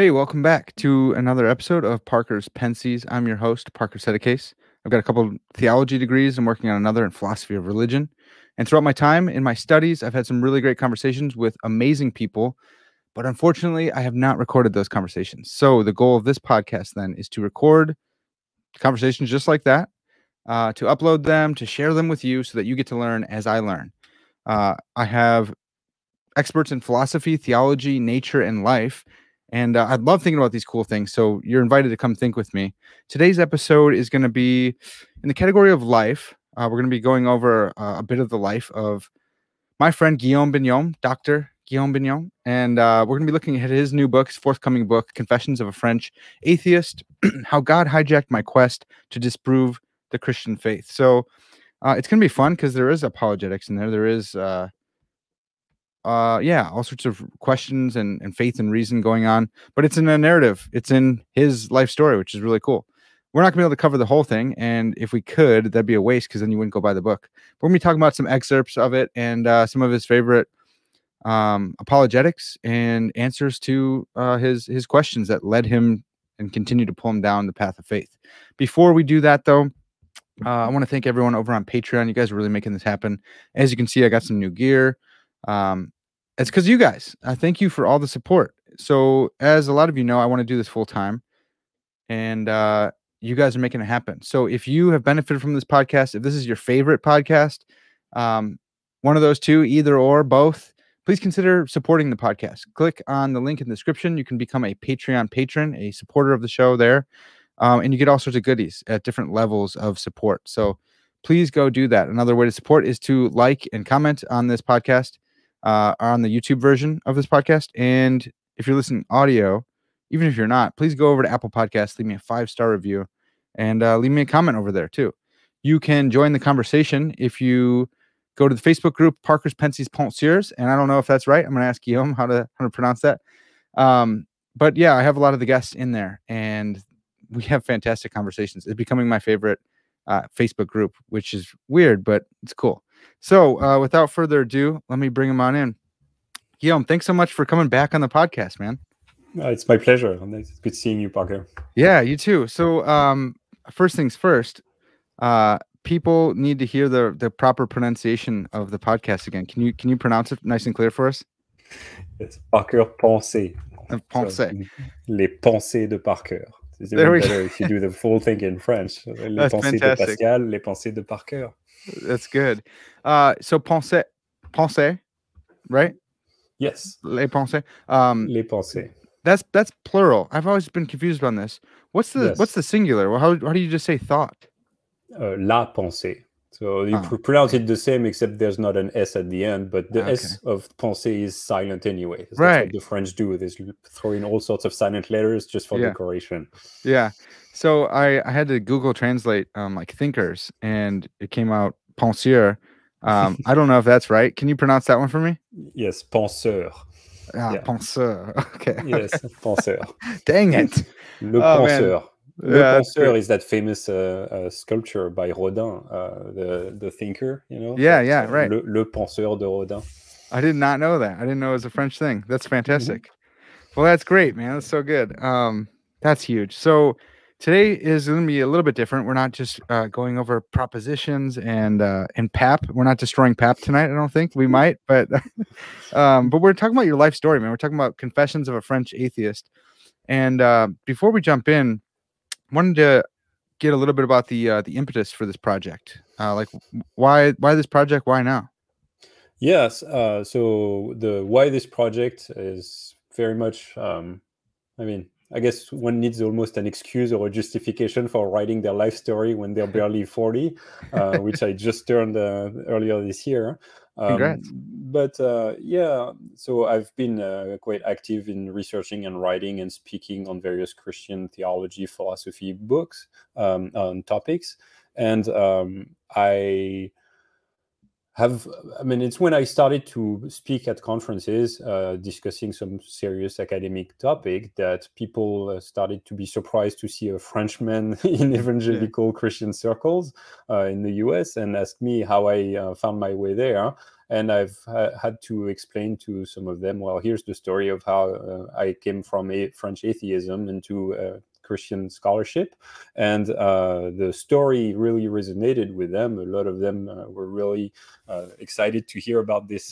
Hey, welcome back to another episode of Parker's Pensées. I'm your host, Parker Settecase. I've got a couple theology degrees. I'm working on another in philosophy of religion. And throughout my time in my studies, I've had some really great conversations with amazing people. But unfortunately, I have not recorded those conversations. So the goal of this podcast then is to record conversations just like that, uh, to upload them, to share them with you so that you get to learn as I learn. Uh, I have experts in philosophy, theology, nature, and life and uh, I love thinking about these cool things. So you're invited to come think with me. Today's episode is going to be in the category of life. Uh, we're going to be going over uh, a bit of the life of my friend Guillaume Bignon, Dr. Guillaume Bignon. And uh, we're going to be looking at his new book, his forthcoming book, Confessions of a French Atheist How God Hijacked My Quest to Disprove the Christian Faith. So uh, it's going to be fun because there is apologetics in there. There is uh, yeah all sorts of questions and, and faith and reason going on but it's in a narrative. It's in his life story which is really cool. We're not to be able to cover the whole thing and if we could that'd be a waste because then you wouldn't go buy the book. We're to be talking about some excerpts of it and uh, some of his favorite um, apologetics and answers to uh, his his questions that led him and continue to pull him down the path of faith. Before we do that though uh, i want to thank everyone over on patreon. You guys are really making this happen. As you can see i got some new gear um, it's because you guys. I thank you for all the support. So, as a lot of you know, I want to do this full time, and uh, you guys are making it happen. So, if you have benefited from this podcast, if this is your favorite podcast, um, one of those two, either or both, please consider supporting the podcast. Click on the link in the description. You can become a Patreon patron, a supporter of the show there, um, and you get all sorts of goodies at different levels of support. So, please go do that. Another way to support is to like and comment on this podcast uh, on the YouTube version of this podcast. And if you're listening audio, even if you're not, please go over to Apple Podcasts, leave me a five star review, and uh, leave me a comment over there too. You can join the conversation if you go to the Facebook group Parker's Pensées Penseurs. And I don't know if that's right. I'm going to ask Guillaume how to how to pronounce that. Um, but yeah, I have a lot of the guests in there, and we have fantastic conversations. It's becoming my favorite uh, Facebook group, which is weird, but it's cool. So, uh, without further ado, let me bring him on in. Guillaume, thanks so much for coming back on the podcast, man. Uh, it's my pleasure. It's good seeing you, Parker. Yeah, you too. So, um, first things first, uh, people need to hear the the proper pronunciation of the podcast again. Can you can you pronounce it nice and clear for us? It's Parker Pensée. Uh, pensée. So, les pensées de Parker. It's even better if you do the full thing in French. Les That's pensées fantastic. de Pascal, les pensées de Parker. That's good. Uh, so pensée, pensée, right? Yes. Les pensées. Um, les pensées. That's that's plural. I've always been confused on this. What's the Yes. what's the singular? Well, how how do you just say thought? Uh, la pensée. So you Oh, pr- pronounce it the same, except there's not an S at the end, but the Okay. S of pensée is silent anyway. That's Right. what the French do. They throw in all sorts of silent letters just for Yeah. decoration. Yeah. So I I had to Google translate um like thinkers and it came out penseur. Um I don't know if that's right. Can you pronounce that one for me? Yes, penseur. Ah, Yeah. penseur. Okay. Yes, penseur. Dang it. Le Oh, man. Le Yeah, penseur is that famous uh, uh, sculpture by Rodin, uh, the the thinker, you know. Yeah, yeah, uh, right. Le, le penseur de Rodin. I did not know that. I didn't know it was a French thing. That's Mm-hmm. fantastic. Well, that's great, man. That's so good. Um, that's huge. So today is going to be a little bit different. We're not just uh, going over propositions and uh, and PAP. We're not destroying PAP tonight. I don't think we might, but um, but we're talking about your life story, man. We're talking about Confessions of a French Atheist. And uh, before we jump in, wanted to get a little bit about the uh, the impetus for this project. Uh, like why why this project? Why now? Yes. Uh, so the why this project is very much. Um, I mean, I guess one needs almost an excuse or a justification for writing their life story when they're barely forty, uh, which I just turned uh, earlier this year. Um, but uh, yeah, so I've been uh, quite active in researching and writing and speaking on various Christian theology, philosophy books um, on topics, and um, I have i mean it's when i started to speak at conferences uh, discussing some serious academic topic that people uh, started to be surprised to see a frenchman in evangelical christian circles uh, in the us and asked me how i uh, found my way there. And I've had to explain to some of them, well, here's the story of how uh, I came from a French atheism into uh, Christian scholarship, and uh, the story really resonated with them. A lot of them uh, were really uh, excited to hear about this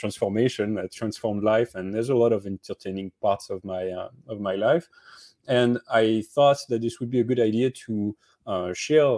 transformation, that transformed life. And there's a lot of entertaining parts of my of my life, and I thought that this would be a good idea to uh, share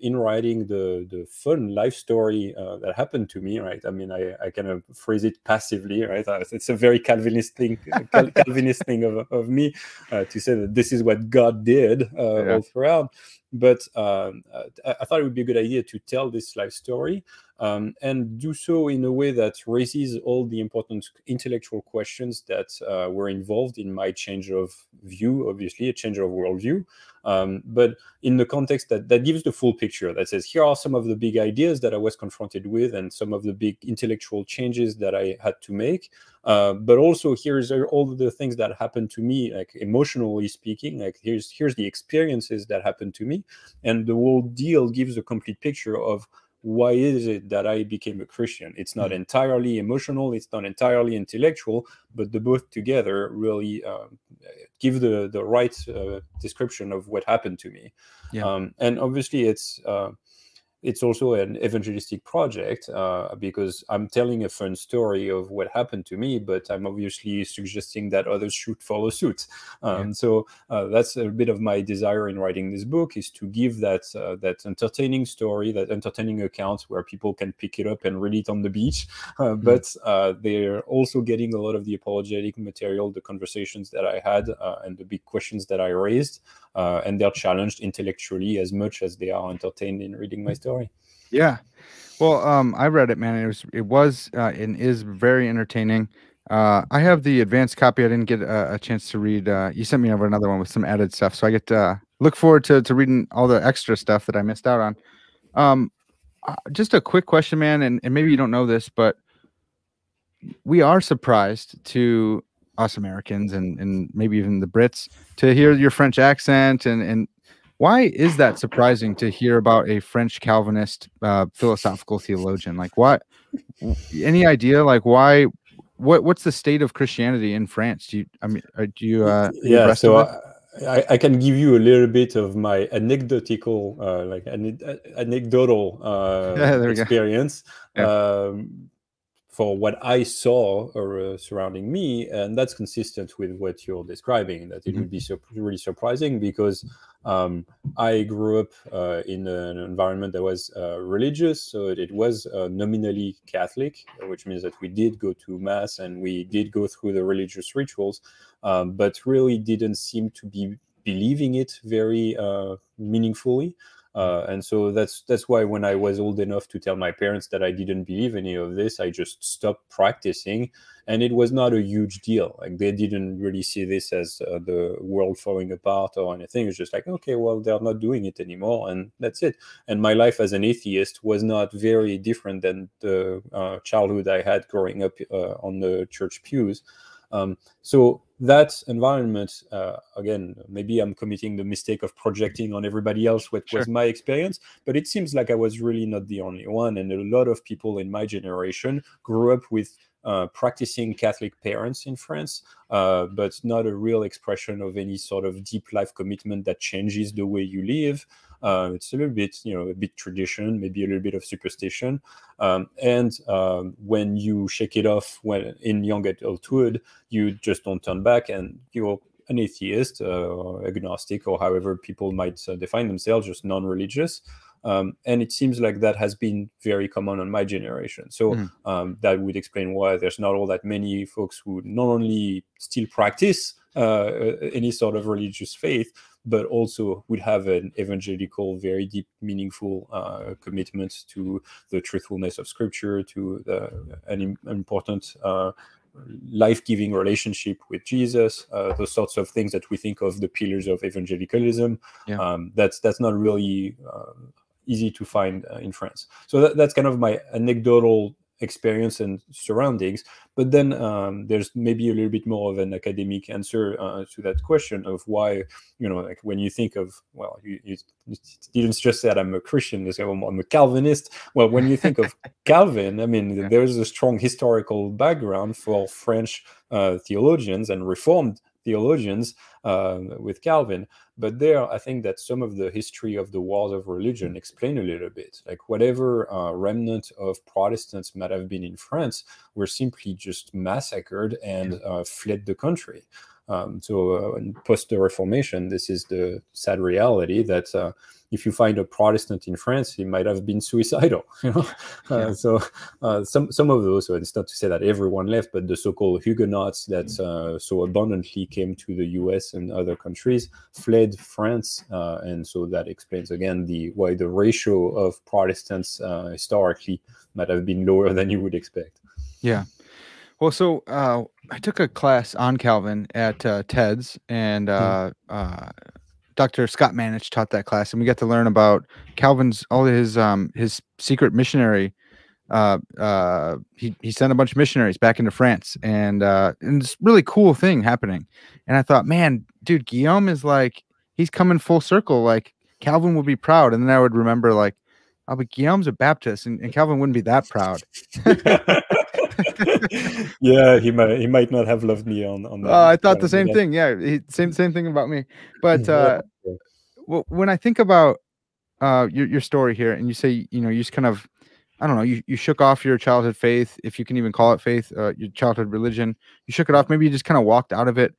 in writing the the fun life story uh, that happened to me right? I mean i, I kind of phrase it passively right? Uh, it's a very calvinist thing calvinist thing of, of me uh, to say that this is what god did uh, yeah. all throughout. But um, I, thought it would be a good idea to tell this life story um, and do so in a way that raises all the important intellectual questions that uh, were involved in my change of view, obviously, a change of worldview, um, but in the context that, that gives the full picture, that says, here are some of the big ideas that I was confronted with and some of the big intellectual changes that I had to make. Uh, but also here's all the things that happened to me, like emotionally speaking, like here's here's the experiences that happened to me. And the whole deal gives a complete picture of why is it that I became a Christian? It's not mm-hmm. entirely emotional, it's not entirely intellectual, but the both together really uh, give the the right uh, description of what happened to me. Yeah. Um, and obviously, it's uh, it's also an evangelistic project uh, because I'm telling a fun story of what happened to me, but I'm obviously suggesting that others should follow suit. Um, yeah. So uh, that's a bit of my desire in writing this book is to give that uh, that entertaining story, that entertaining account where people can pick it up and read it on the beach, uh, mm. but uh, they're also getting a lot of the apologetic material, the conversations that I had, uh, and the big questions that I raised, and they're challenged intellectually as much as they are entertained in reading my story story. Yeah. Well, um, I read it, man. It was it was uh, and is very entertaining. Uh, I have the advanced copy. I didn't get a, a chance to read. Uh, you sent me over another one with some added stuff, so I get to uh, look forward to to reading all the extra stuff that I missed out on. Um, uh, just a quick question, man, and, and maybe you don't know this, but we are surprised to us Americans and and maybe even the Brits to hear your French accent and and why is that surprising to hear about a French Calvinist uh, philosophical theologian? Like, what? Any idea? Like, why? What? What's the state of Christianity in France? Do you? I mean, uh, do you? Uh, yeah. So. I, I, can give you a little bit of my anecdotal, uh, like an, anecdotal uh, experience. Yeah. Um, for what I saw uh, surrounding me, and that's consistent with what you're describing. That it mm-hmm. would be so, really surprising because um, I grew up uh, in an environment that was uh, religious, so it was uh, nominally Catholic, which means that we did go to mass and we did go through the religious rituals, um, but really didn't seem to be believing it very uh, meaningfully. Uh, and so that's that's why when I was old enough to tell my parents that I didn't believe any of this, I just stopped practicing, and it was not a huge deal. Like they didn't really see this as uh, the world falling apart or anything. It's just like, okay, well, they're not doing it anymore, and that's it. And my life as an atheist was not very different than the uh, childhood I had growing up uh, on the church pews. Um, so that environment, uh, again, maybe I'm committing the mistake of projecting on everybody else what sure. was my experience, but it seems like I was really not the only one. And a lot of people in my generation grew up with uh, practicing Catholic parents in France, uh, but not a real expression of any sort of deep life commitment that changes the way you live. Uh, it's a little bit, you know, a bit tradition, maybe a little bit of superstition. Um, and um, when you shake it off when in young adulthood, you just don't turn back and you're an atheist, uh, agnostic, or however people might uh, define themselves, just non-religious. Um, and it seems like that has been very common on my generation. So mm. um, that would explain why there's not all that many folks who not only still practice uh, any sort of religious faith, but also would have an evangelical, very deep, meaningful uh, commitment to the truthfulness of Scripture, to the, an, important uh, life-giving relationship with Jesus, uh, those sorts of things that we think of the pillars of evangelicalism. Yeah. Um, that's that's not really uh, easy to find uh, in France. So that, that's kind of my anecdotal experience and surroundings. But then um, there's maybe a little bit more of an academic answer uh, to that question of why, you know, like when you think of, well, you, you didn't just say I'm a Christian, you say, well, I'm a Calvinist. Well, when you think of Calvin, I mean, yeah. there's a strong historical background for French uh, theologians and Reformed theologians uh, with Calvin. But there, I think that some of the history of the wars of religion explain a little bit. Like whatever uh, remnant of Protestants might have been in France were simply just massacred and uh, fled the country. Um, so uh, post the Reformation, this is the sad reality that uh, if you find a Protestant in France, he might have been suicidal. You know, uh, yeah. so uh, some some of those. So it's not to say that everyone left, but the so-called Huguenots that uh, so abundantly came to the U.S. and other countries fled France, uh, and so that explains again the why the ratio of Protestants uh, historically might have been lower than you would expect. Yeah. Well, so uh, I took a class on Calvin at TEDS, and mm. Dr. Scott Manetsch taught that class, and we got to learn about Calvin's all his um his secret missionary. Uh, uh, he he sent a bunch of missionaries back into France, and uh, and this really cool thing happening. And I thought, man, dude, Guillaume is like he's coming full circle. Like Calvin would be proud, and then I would remember like, oh, but Guillaume's a Baptist, and, and Calvin wouldn't be that proud. yeah, he might he might not have loved me on on that. Uh, I thought the same thing. Yeah, he, same same thing about me. But uh, well, when I think about uh, your your story here, and you say you know you just kind of I don't know you you shook off your childhood faith, if you can even call it faith, uh, your childhood religion. You shook it off. Maybe you just kind of walked out of it.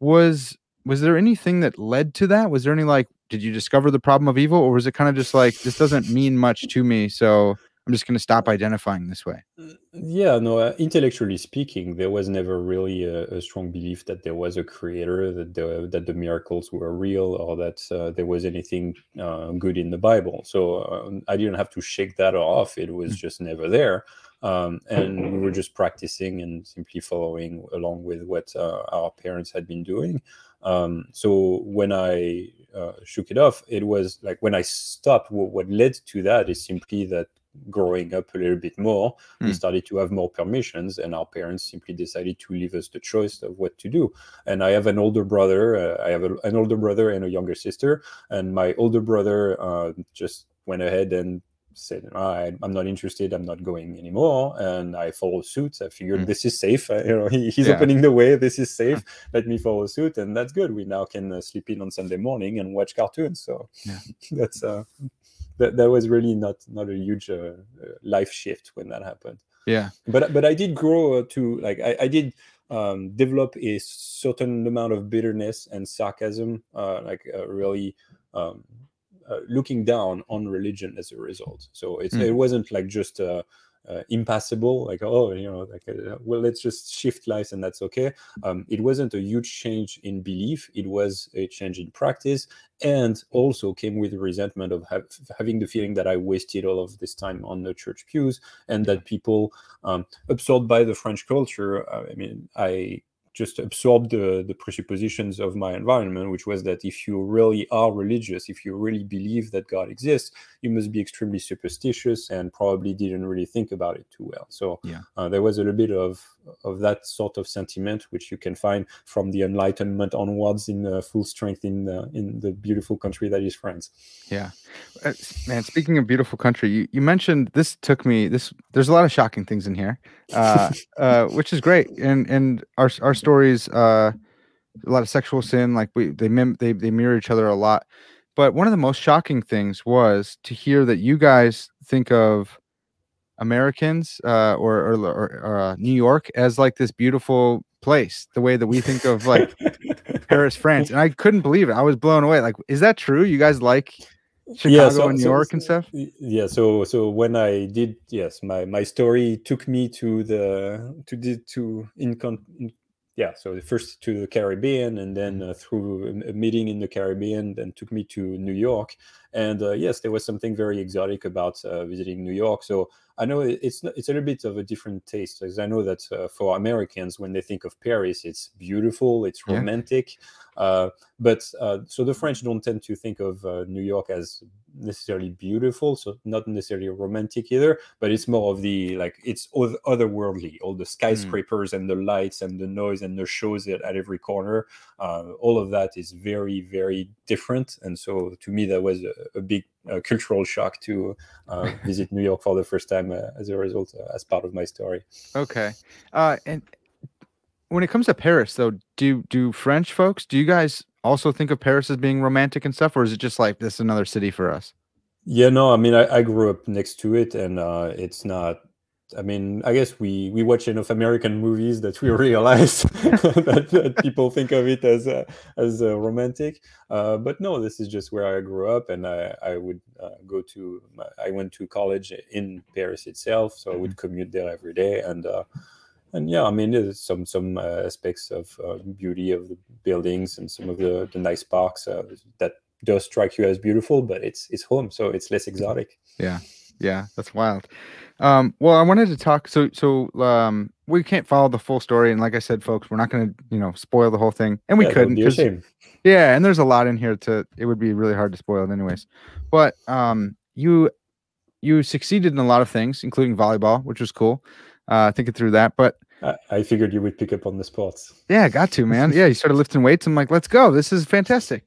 Was was there anything that led to that? Was there any like did you discover the problem of evil, or was it kind of just like this doesn't mean much to me, so I'm just going to stop identifying this way. Uh, yeah, no, uh, intellectually speaking, there was never really a, a, strong belief that there was a creator, that the, that the miracles were real, or that uh, there was anything uh, good in the Bible. So um, I didn't have to shake that off. It was mm. just never there. Um, and we were just practicing and simply following along with what uh, our parents had been doing. Um, so when I uh, shook it off, it was like when I stopped, what, what led to that is simply that growing up a little bit more, mm. we hmm. started to have more permissions, and our parents simply decided to leave us the choice of what to do. And I have an older brother. Uh, I have a, an older brother and a younger sister. And my older brother uh, just went ahead and said, I, am not interested. I'm not going anymore." And I followed suit. I figured mm. this is safe. You know, he, he's yeah. opening the way. This is safe. Let me follow suit, and that's good. We now can uh, sleep in on Sunday morning and watch cartoons. So yeah. that's uh, that, that was really not not a huge uh, uh, life shift when that happened. Yeah. But but i did grow uh, to like i, I did um, develop a certain amount of bitterness and sarcasm uh, like uh, really um, uh, looking down on religion as a result. So it's, mm. it wasn't like just uh, impassable like oh you know like uh, well let's just shift lives and that's okay. Um, it wasn't a huge change in belief. It was a change in practice and also came with resentment of have, having the feeling that i wasted all of this time on the church pews and that people um, absorbed by the french culture uh, i mean i just absorbed the, the presuppositions of my environment, which was that if you really are religious, if you really believe that God exists, you must be extremely superstitious and probably didn't really think about it too well. So yeah. uh, there was a little bit of of that sort of sentiment, which you can find from the Enlightenment onwards in uh, full strength in the, in the beautiful country that is France. Yeah, uh, man. Speaking of beautiful country, you, you mentioned this took me this. There's a lot of shocking things in here, uh, uh, which is great, and and our our stories, uh, a lot of sexual sin, like we they mim- they they mirror each other a lot. But one of the most shocking things was to hear that you guys think of Americans uh, or, or, or uh, New York as like this beautiful place, the way that we think of like Paris, France. And I couldn't believe it. I was blown away. Like, is that true? You guys like Chicago yeah, so, and New so, York and stuff? Yeah. So so when I did, yes, my my story took me to the to the to in, yeah so the first to the caribbean and then mm-hmm. uh, through a meeting in the caribbean then took me to new york and uh, yes there was something very exotic about uh, visiting new york so I know it's it's a little bit of a different taste. Because I know that uh, for Americans, when they think of Paris, it's beautiful, it's romantic. Yeah. Uh, but uh, so the French don't tend to think of uh, New York as necessarily beautiful, so not necessarily romantic either. But it's more of the like it's otherworldly. All the hmm. skyscrapers mm. and the lights and the noise and the shows at, at every corner. Uh, all of that is very very different. And so to me, that was a, a big uh, cultural shock to uh, visit New York for the first time as a result, as part of my story. Okay, and when it comes to Paris, though, do do French folks do you guys also think of Paris as being romantic and stuff, or is it just like this is another city for us? Yeah, no, I mean, I, I grew up next to it, and uh, it's not. I mean, I guess we we watch enough American movies that we realize that, that, people think of it as uh, as uh, romantic. Uh, but no, this is just where I grew up, and I I would uh, go to. I went to college in Paris itself, so I would mm-hmm. commute there every day, and uh, and yeah, I mean, there's some some uh, aspects of uh, beauty of the buildings and some of the, the nice parks uh, that does strike you as beautiful, but it's it's home, so it's less exotic. Yeah, yeah, that's wild. Um, well, I wanted to talk. So so um, we can't follow the full story, and like I said, folks, we're not going to you know spoil the whole thing, and we couldn't. Yeah, and there's a lot in here to. It would be really hard to spoil it, anyways. But um, you you succeeded in a lot of things, including volleyball, which was cool uh, thinking through that. But I figured you would pick up on the sports. Yeah, got to man. Yeah, you started lifting weights. I'm like, let's go. This is fantastic.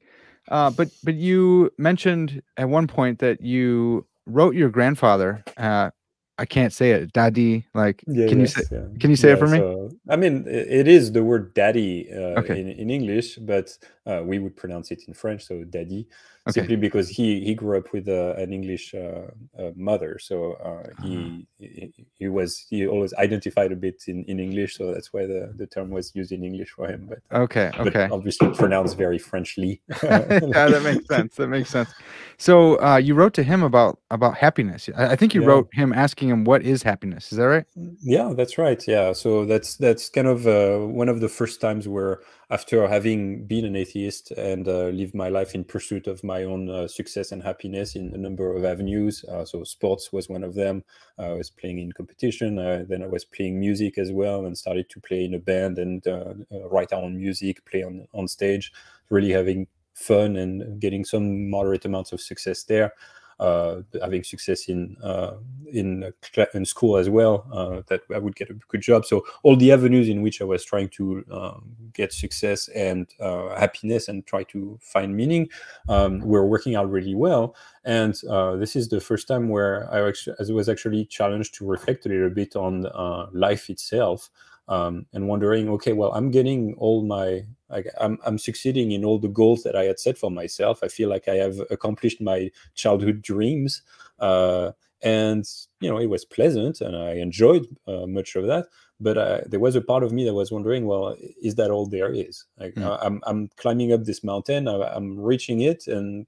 Uh, but but you mentioned at one point that you wrote your grandfather uh, I can't say it. Daddy, like, yeah, can yes, you say? Yeah. Can you say yeah, it for me? So, I mean, it is the word daddy uh, okay. in, in English, but uh, we would pronounce it in French, so daddy, okay. simply because he he grew up with uh, an English uh, uh, mother, so uh, he, ah. he, he was he always identified a bit in, in English, so that's why the, the term was used in English for him. But okay, okay, but obviously pronounced very Frenchly. yeah, that makes sense. That makes sense. So you wrote to him about about happiness. I, I think you wrote him asking him what is happiness. Is that right? Yeah, that's right. Yeah, so that's that's kind of one of the first times where after having been an atheist and uh, lived my life in pursuit of my own uh, success and happiness in a number of avenues. Uh, so sports was one of them. I was playing in competition. Uh, then I was playing music as well and started to play in a band and uh, uh, write our own music, play on on stage. Really having fun and getting some moderate amounts of success there uh, having success in uh, in in school as well, uh, that I would get a good job. So all the avenues in which I was trying to um, get success and uh, happiness and try to find meaning um, were working out really well. And uh, this is the first time where I was actually challenged to reflect a little bit on uh, life itself um, and wondering, okay, well, I'm getting all my, like, I'm, I'm succeeding in all the goals that I had set for myself. I feel like I have accomplished my childhood dreams. Uh, and, you know, it was pleasant and I enjoyed uh, much of that. But uh, there was a part of me that was wondering, well, is that all there is? Like, mm. I'm, I'm climbing up this mountain, I, I'm reaching it, and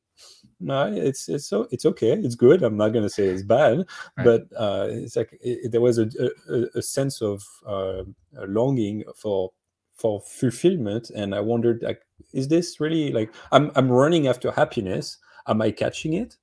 no, it's it's so it's okay. It's good. I'm not gonna say it's bad, right. but uh, it's like it, there was a, a, a sense of uh, a longing for for fulfillment, and I wondered like, is this really like I'm I'm running after happiness? Am I catching it?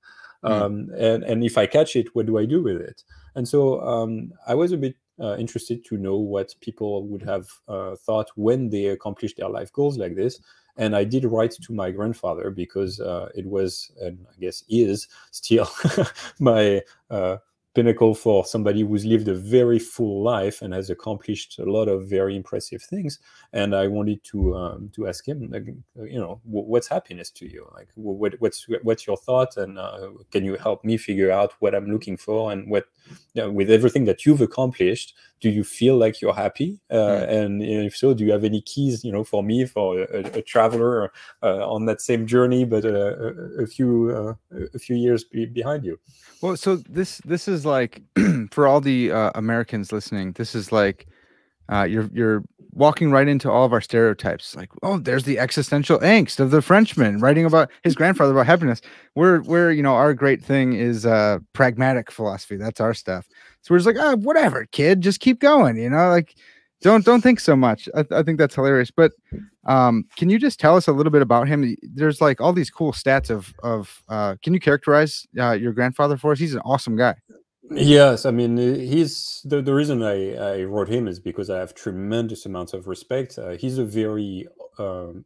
Mm. Um, and and if I catch it, what do I do with it? And so um, I was a bit uh, interested to know what people would have uh, thought when they accomplished their life goals like this and I did write to my grandfather because uh, it was, and I guess is still my uh, pinnacle for somebody who's lived a very full life and has accomplished a lot of very impressive things. And I wanted to um, to ask him, like, you know, what's happiness to you? Like, what, what's what's your thought? And uh, can you help me figure out what I'm looking for? And what, you know, with everything that you've accomplished, do you feel like you're happy? Uh, mm. And if so, do you have any keys, you know, for me, for a, a traveler uh, on that same journey, but a, a few uh, a few years be behind you? Well, so this this is like for all the uh, Americans listening, this is like uh, you're you're walking right into all of our stereotypes. Like, oh, there's the existential angst of the Frenchman writing about his grandfather about happiness. We're we're you know our great thing is uh, pragmatic philosophy. That's our stuff. So we're just like, oh, whatever, kid, just keep going. You know, like don't don't think so much. I, I think that's hilarious. But um, can you just tell us a little bit about him? There's like all these cool stats of of. Uh, can you characterize uh, your grandfather for us? He's an awesome guy. Yes, I mean he's the, the reason I, I wrote him is because I have tremendous amounts of respect. Uh, he's a very um,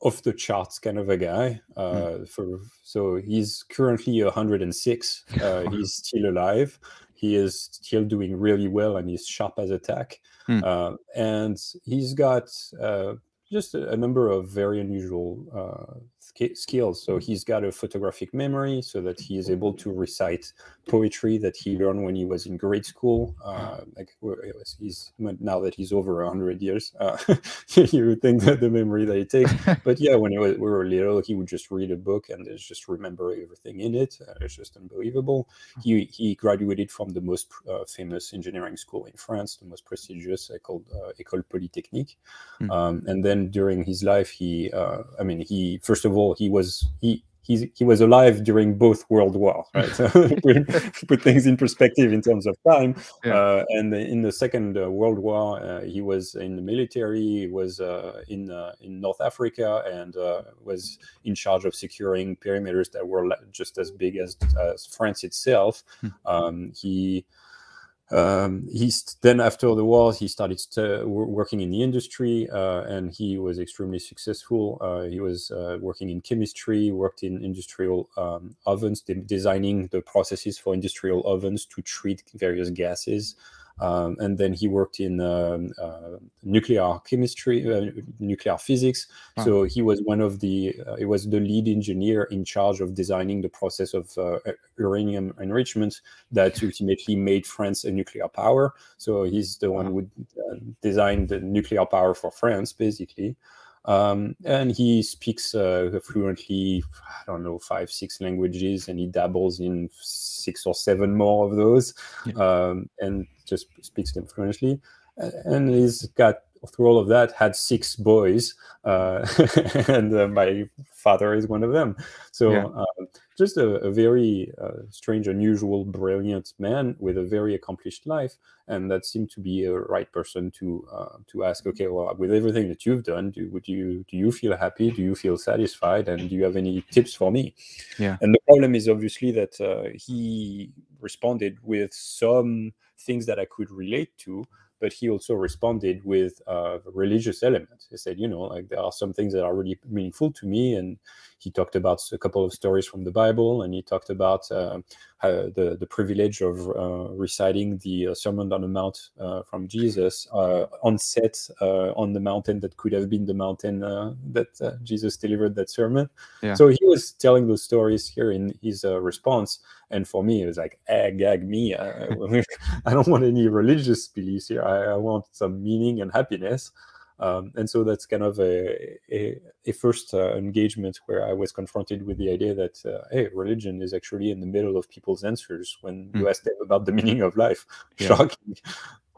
off the charts kind of a guy. Uh, mm. For so he's currently 106. Uh, he's still alive. He is still doing really well, and he's sharp as a tack. Mm. Uh, and he's got uh, just a, a, number of very unusual uh, skills. So he's got a photographic memory so that he is able to recite poetry that he learned when he was in grade school. Uh, like he's now that he's over hundred years, uh, you would think that the memory that he takes. But yeah, when was, we were little, he would just read a book and just remember everything in it. Uh, it's just unbelievable. He he graduated from the most uh, famous engineering school in France, the most prestigious, uh, called uh, École Polytechnique. Mm. Um, and then during his life, he, I mean, he first of all he was he he he was alive during both world wars right so put, put, things in perspective in terms of time yeah. uh, and in the second uh, world war uh, he was in the military he was uh, in uh, in north africa and uh, was in charge of securing perimeters that were just as big as, as france itself hmm. um, he um, he's then after the war he started working in the industry uh, and he was extremely successful. Uh, he was uh, working in chemistry worked in industrial um, ovens de designing the processes for industrial ovens to treat various gases um, and then he worked in um, uh, nuclear chemistry, uh, nuclear physics. Wow. So he was one of the, uh, he was the lead engineer in charge of designing the process of uh, uranium enrichment that ultimately made France a nuclear power. So he's the one who uh, designed the nuclear power for France, basically. Um, and he speaks uh, fluently, I don't know, five, six languages, and he dabbles in six or seven more of those, yeah. um, and just speaks them fluently. And he's got through all of that had six boys uh, and uh, my father is one of them. So yeah. uh, just a, a very uh, strange unusual brilliant man with a very accomplished life and that seemed to be a right person to uh, to ask okay well with everything that you've done do would you do you feel happy? Do you feel satisfied? And do you have any tips for me? Yeah. And the problem is obviously that uh, he responded with some things that i could relate to but he also responded with uh, religious elements. He said, you know, like there are some things that are really meaningful to me, and he talked about a couple of stories from the Bible, and he talked about uh, the the privilege of uh, reciting the uh, Sermon on the Mount uh, from Jesus uh, on set on the mountain that could have been the mountain that Jesus delivered that sermon. Yeah. So he was telling those stories here in his response, and for me, it was like, eh, gag me. I, I don't want any religious beliefs here. I, I want some meaning and happiness. Um, and so that's kind of a, a, a first uh, engagement where I was confronted with the idea that, uh, hey, religion is actually in the middle of people's answers when mm. you ask them about the meaning of life. Yeah. Shocking.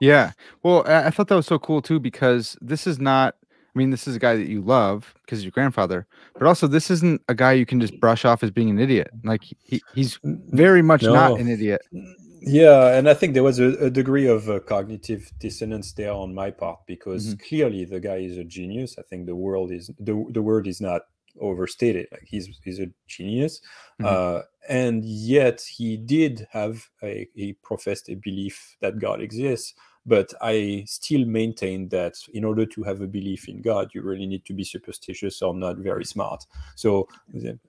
Yeah. Well, I thought that was so cool too, because this is not, I mean, this is a guy that you love because your grandfather, but also this isn't a guy you can just brush off as being an idiot. Like he, he's very much no. not an idiot. Yeah, and I think there was a, a degree of uh, cognitive dissonance there on my part because mm-hmm. clearly the guy is a genius. I think the world is the the word is not overstated. Like he's he's a genius, mm-hmm. uh, and yet he did have a, a professed a belief that God exists but I still maintain that in order to have a belief in God, you really need to be superstitious or not very smart. So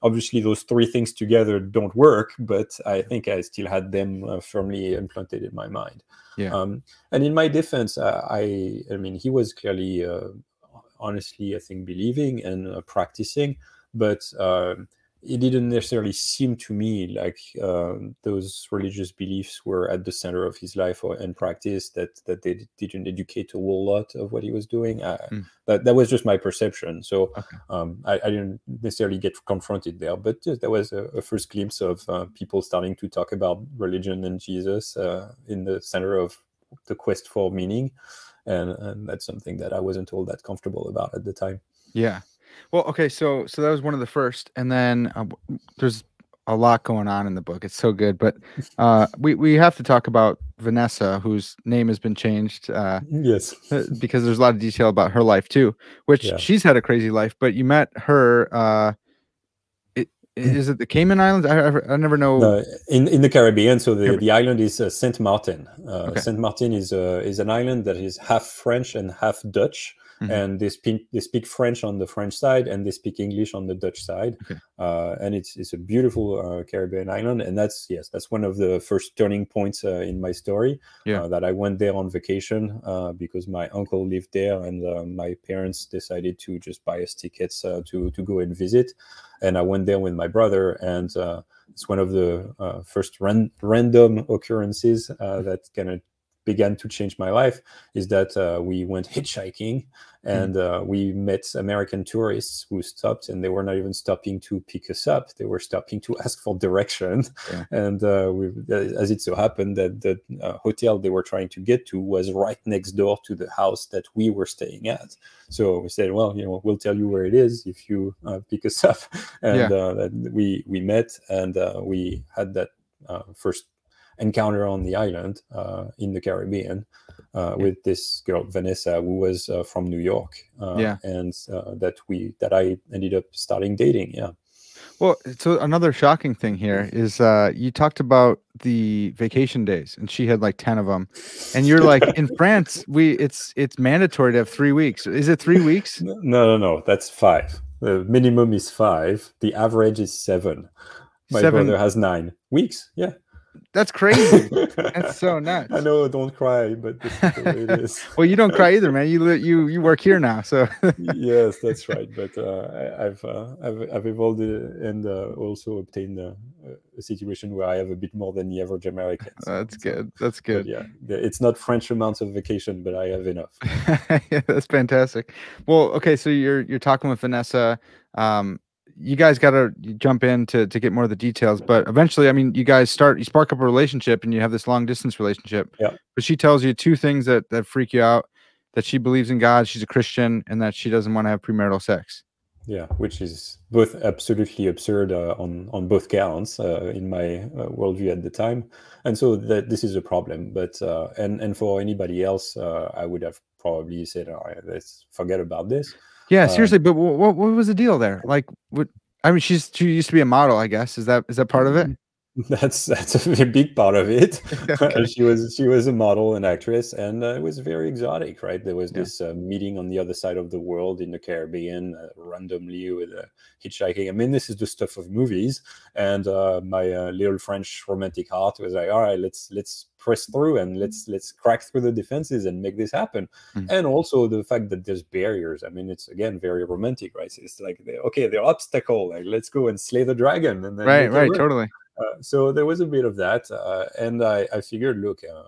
obviously, those three things together don't work, but I think I still had them uh, firmly implanted in my mind. Yeah. Um, and in my defense, uh, I, I mean, he was clearly, uh, honestly, I think, believing and uh, practicing, but um, it didn't necessarily seem to me like um, those religious beliefs were at the center of his life or and practice that that they didn't educate a whole lot of what he was doing. I, mm. that, that was just my perception. So okay. um, I, I, didn't necessarily get confronted there but just, that was a, a, first glimpse of uh, people starting to talk about religion and jesus uh, in the center of the quest for meaning. And, and that's something that i wasn't all that comfortable about at the time. Yeah well, okay, so so that was one of the first, and then uh, there's a lot going on in the book. It's so good, but uh, we we have to talk about Vanessa, whose name has been changed. Uh, yes, uh, because there's a lot of detail about her life too, which yeah. she's had a crazy life. But you met her uh, is it the Cayman Islands? I, I, never know. No, in in the Caribbean, so the, the island is uh, Saint Martin. Uh, okay. Saint Martin is uh, is an island that is half French and half Dutch. Mm-hmm. and they speak they speak French on the French side and they speak English on the Dutch side. Okay. Uh, and it's it's a beautiful uh, Caribbean island, and that's yes, that's one of the first turning points uh, in my story. Yeah. Uh, that I went there on vacation uh, because my uncle lived there, and uh, my parents decided to just buy us tickets to to go and visit. And I went there with my brother, and it's one of the first ran- random occurrences that kind of began to change my life is that uh, we went hitchhiking hmm. and uh, we met American tourists who stopped and they were not even stopping to pick us up. They were stopping to ask for direction. Yeah. And uh, we, as it so happened that the uh, hotel they were trying to get to was right next door to the house that we were staying at. So we said, well, you know, we'll tell you where it is if you uh, pick us up. And yeah. Uh, we, we met and we had that first encounter on the island uh, in the Caribbean uh, with this girl Vanessa, who was uh, from New York, uh, yeah, and uh, that we that I ended up starting dating. Yeah. Well, so another shocking thing here is uh, you talked about the vacation days, and she had like ten of them, and you're like, in France, we it's it's mandatory to have three weeks. Is it three weeks? No, no, no, that's five. The minimum is five. The average is seven. My seven. brother has nine weeks. Yeah. That's crazy. That's so nuts. I know, don't cry, but this is the way it is. well, you don't cry either, man. You you you work here now, so. yes, that's right. But uh, I, have uh, I've I've evolved and uh, also obtained a, a, situation where I have a bit more than the average American. So, that's so, good. That's good. Yeah, it's not French amounts of vacation, but I have enough. yeah, that's fantastic. Well, okay, so you're you're talking with Vanessa. Um, you guys got to jump in to, to get more of the details but eventually i mean you guys start you spark up a relationship and you have this long distance relationship. Yeah. But she tells you two things that that freak you out that she believes in god she's a christian and that she doesn't want to have premarital sex yeah which is both absolutely absurd uh, on on both counts uh, in my uh, worldview at the time and so that this is a problem but uh, and and for anybody else uh, i would have probably said all right let's forget about this yeah, um, seriously. Um, but what what was the deal there? Like, what? I mean, she's she used to be a model, I guess. Is that is that part of it? That's that's a big part of it. okay. she was she was a model and actress, and uh, it was very exotic, right? There was yeah. this uh, meeting on the other side of the world in the Caribbean, uh, randomly with uh, hitchhiking. I mean, this is the stuff of movies, and uh, my uh, little French romantic heart was like, all right, let's let's press through and let's let's crack through the defenses and make this happen. Mm-hmm. And also the fact that there's barriers. I mean, it's again very romantic, right? it's like okay, the obstacle, like let's go and slay the dragon, and then right, right, totally uh, so there was a bit of that, uh, and I, I, figured, look, uh,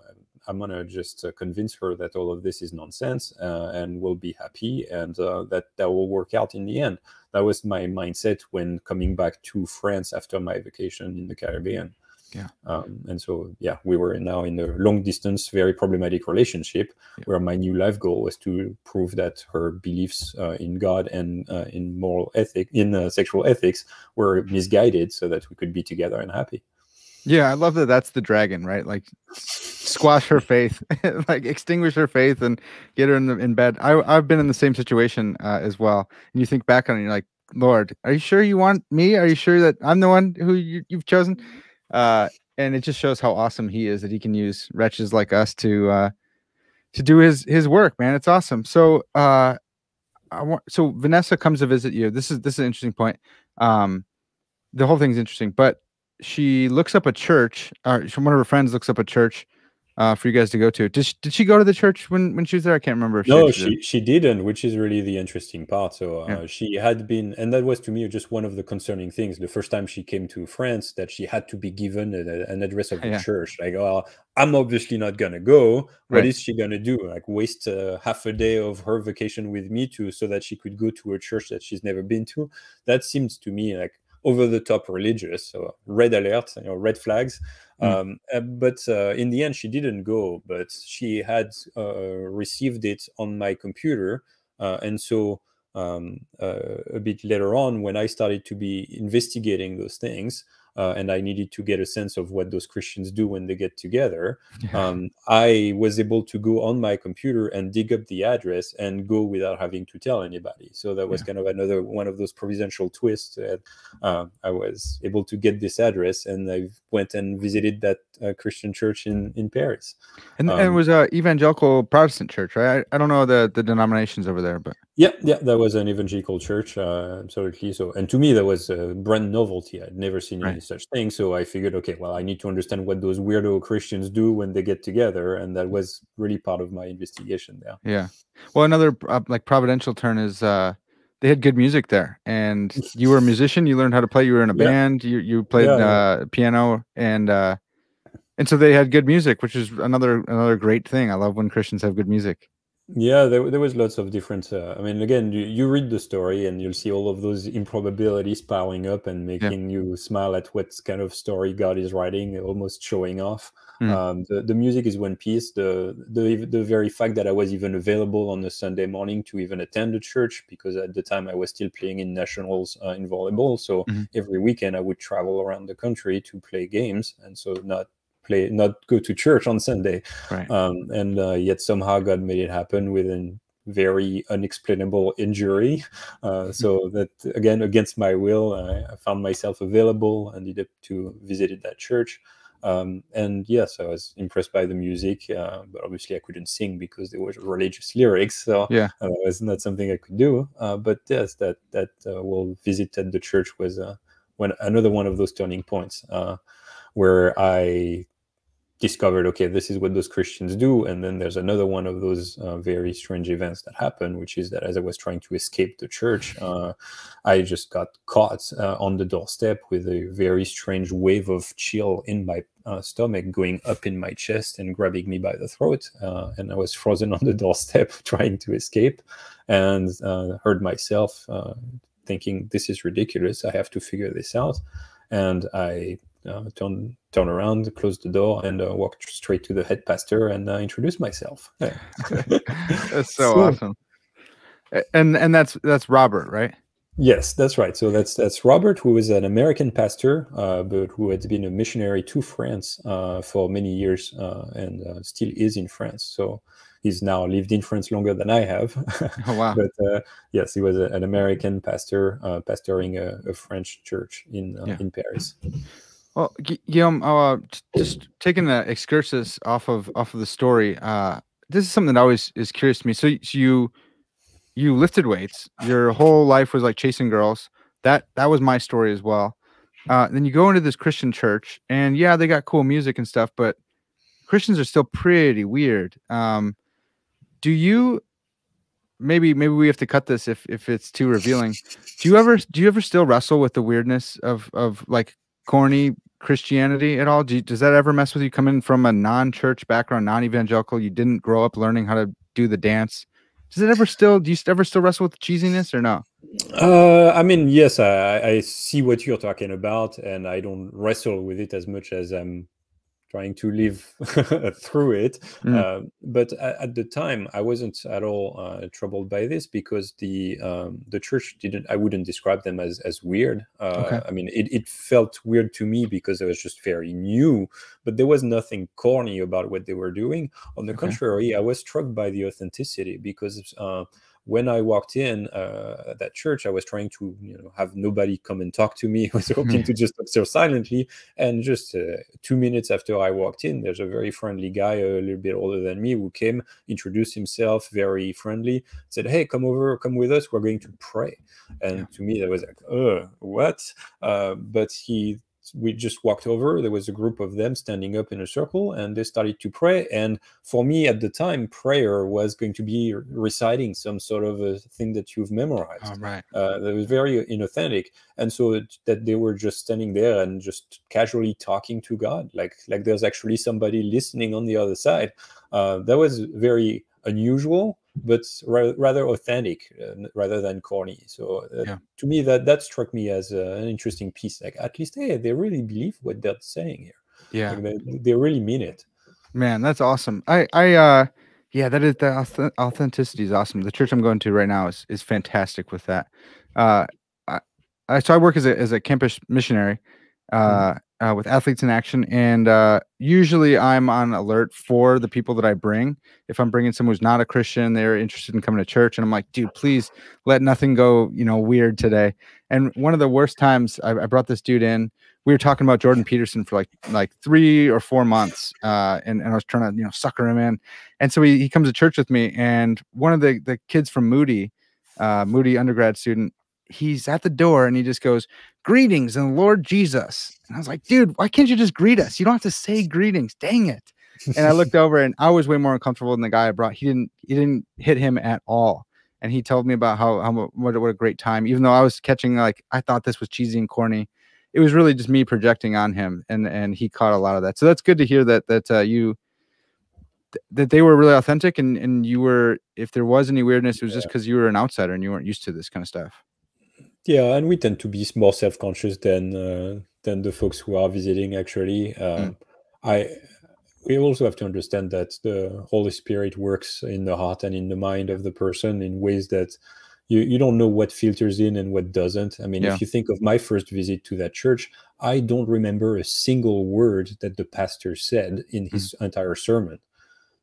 I'm gonna just convince her that all of this is nonsense, and we'll be happy, and that that will work out in the end. That was my mindset when coming back to France after my vacation in the Caribbean. Yeah. Um, and so, yeah, we were now in a long distance, very problematic relationship yeah. where my new life goal was to prove that her beliefs uh, in God and uh, in moral ethic, in uh, sexual ethics, were misguided so that we could be together and happy. Yeah, I love that. That's the dragon, right? Like, squash her faith, like extinguish her faith, and get her in the, in bed. I I've been in the same situation uh, as well. And you think back on it, you're like, Lord, are you sure you want me? Are you sure that I'm the one who you, you've chosen? Uh, and it just shows how awesome he is that he can use wretches like us to uh, to do his his work, man. It's awesome. So uh, I want so Vanessa comes to visit you. This is this is an interesting point. Um, the whole thing's interesting, but she looks up a church. Uh, one of her friends looks up a church uh, for you guys to go to. Did she, did she go to the church when, when she was there? I can't remember. no, she, she, she didn't, which is really the interesting part. So uh, yeah. she had been, and that was to me just one of the concerning things. The first time she came to France, that she had to be given a, an address of the yeah. church. Like, well, I'm obviously not gonna go. What right. is she gonna do? Like waste uh, half a day of her vacation with me to so that she could go to a church that she's never been to? That seems to me like over the top religious. So red alert, you know, red flags. Mm. Um, uh, but uh, in the end, she didn't go, but she had uh, received it on my computer. Uh, and so um, uh, a bit later on, when I started to be investigating those things, uh, and I needed to get a sense of what those Christians do when they get together, um, I was able to go on my computer and dig up the address and go without having to tell anybody. So that was yeah. kind of another one of those providential twists. That, uh, I was able to get this address, and I went and visited that uh, Christian church in in Paris. And, um, and it was a evangelical Protestant church, right? I, I don't know the the denominations over there, but yeah, yeah, that was an evangelical church, uh, absolutely. So, and to me, that was a brand novelty. I'd never seen right. any such thing. So I figured, okay, well, I need to understand what those weirdo Christians do when they get together, and that was really part of my investigation there. Yeah. Well, another uh, like providential turn is uh, they had good music there, and you were a musician. You learned how to play. You were in a yeah. band. You you played yeah, yeah. Uh, piano, and uh, and so they had good music, which is another another great thing. I love when Christians have good music. Yeah, there, there was lots of different. Uh, I mean, again, you, you read the story and you'll see all of those improbabilities piling up and making yeah. you smile at what kind of story God is writing, almost showing off. Mm. Um, the, the music is one piece. The, the the very fact that I was even available on a Sunday morning to even attend the church, because at the time I was still playing in nationals uh, in volleyball. So mm-hmm. every weekend I would travel around the country to play games, and so not play not go to church on sunday. Right. um, and uh, yet somehow god made it happen with a very unexplainable injury. Uh, so mm-hmm. that again against my will I, I, found myself available and needed to visit that church. Um, and yes i was impressed by the music uh, but obviously i couldn't sing because there was religious lyrics so yeah. uh, it was not something i could do. Uh, but yes that that uh, will visit at the church was when another one of those turning points where I discovered okay this is what those christians do. And then there's another one of those uh, very strange events that happened which is that as i was trying to escape the church uh, i just got caught uh, on the doorstep with a very strange wave of chill in my uh, stomach going up in my chest and grabbing me by the throat uh, and i was frozen on the doorstep trying to escape and uh, heard myself thinking this is ridiculous. I have to figure this out. And i uh, turn turn around, close the door, and uh, walk straight to the head pastor and uh, introduce myself. Yeah. that's so, so, awesome. And and that's that's Robert, right? Yes, that's right. So that's that's Robert, who is an American pastor, uh, but who had been a missionary to France uh, for many years uh, and uh, still is in France. So he's now lived in France longer than I have. Oh, wow! but uh, yes, he was a, an American pastor, uh, pastoring a, a, French church in yeah. in Paris. Well, Guillaume, uh, just taking the excursus off of off of the story. Uh, this is something that always is curious to me. So, so you you lifted weights. Your whole life was like chasing girls. That that was my story as well. Uh, then you go into this Christian church, and yeah, they got cool music and stuff, but Christians are still pretty weird. Um, do you maybe maybe we have to cut this if if it's too revealing. Do you ever do you ever still wrestle with the weirdness of of like corny Christianity at all? Do you, does that ever mess with you? Coming from a non-church background, non-evangelical, you didn't grow up learning how to do the dance. Does it ever still? Do you ever still wrestle with cheesiness or no? Uh, I mean, yes, I, I see what you're talking about, and I don't wrestle with it as much as I'm trying to live through it. Mm. Uh, but at, at, the time, I wasn't at all uh, troubled by this because the um, the church didn't. I wouldn't describe them as as weird. Uh, okay. I mean, it, it felt weird to me because it was just very new. But there was nothing corny about what they were doing. On the okay. contrary, I was struck by the authenticity because uh, when I walked in uh, that church, I was trying to you know have nobody come and talk to me. I was hoping to just observe silently. And just uh, two minutes after I walked in, there's a very friendly guy, a little bit older than me, who came, introduced himself, very friendly, said, "Hey, come over, come with us. We're going to pray." And yeah. to me, that was like, "Uh, what?" Uh, but he we just walked over there was a group of them standing up in a circle and they started to pray. And for me at the time prayer was going to be reciting some sort of a thing that you've memorized. Oh, right. Uh, that was very inauthentic. And so that they were just standing there and just casually talking to god like like there's actually somebody listening on the other side. Uh, that was very unusual but ra- rather authentic uh, rather than corny. So uh, yeah. to me, that that struck me as uh, an interesting piece. Like at least, hey, they really believe what they're saying here. Yeah, like, they, they really mean it. Man, that's awesome. I I uh yeah, that is the authenticity is awesome. The church I'm going to right now is is fantastic with that. Uh, I, I so I work as a as a campus missionary, uh, uh, with athletes in action, and uh, usually I'm on alert for the people that I bring. If I'm bringing someone who's not a Christian, they're interested in coming to church, and I'm like, dude, please let nothing go, you know, weird today. And one of the worst times I, I brought this dude in, we were talking about Jordan Peterson for like like three or four months, uh, and, and I was trying to you know sucker him in, and so he, he comes to church with me, and one of the the kids from Moody, uh, Moody undergrad student, he's at the door and he just goes, Greetings and Lord Jesus. And I was like, dude, why can't you just greet us? You don't have to say greetings. Dang it. And I looked over and I was way more uncomfortable than the guy I brought. He didn't he didn't hit him at all. And he told me about how, how what, what a great time, even though I was catching like I thought this was cheesy and corny. It was really just me projecting on him and and he caught a lot of that. So that's good to hear that that uh, you that they were really authentic and and you were if there was any weirdness it was yeah. just because you were an outsider and you weren't used to this kind of stuff yeah, and we tend to be more self-conscious than uh, than the folks who are visiting. Actually, um, mm. I we also have to understand that the Holy Spirit works in the heart and in the mind of the person in ways that you, you don't know what filters in and what doesn't. I mean, yeah. if you think of my first visit to that church, I don't remember a single word that the pastor said in his mm. entire sermon.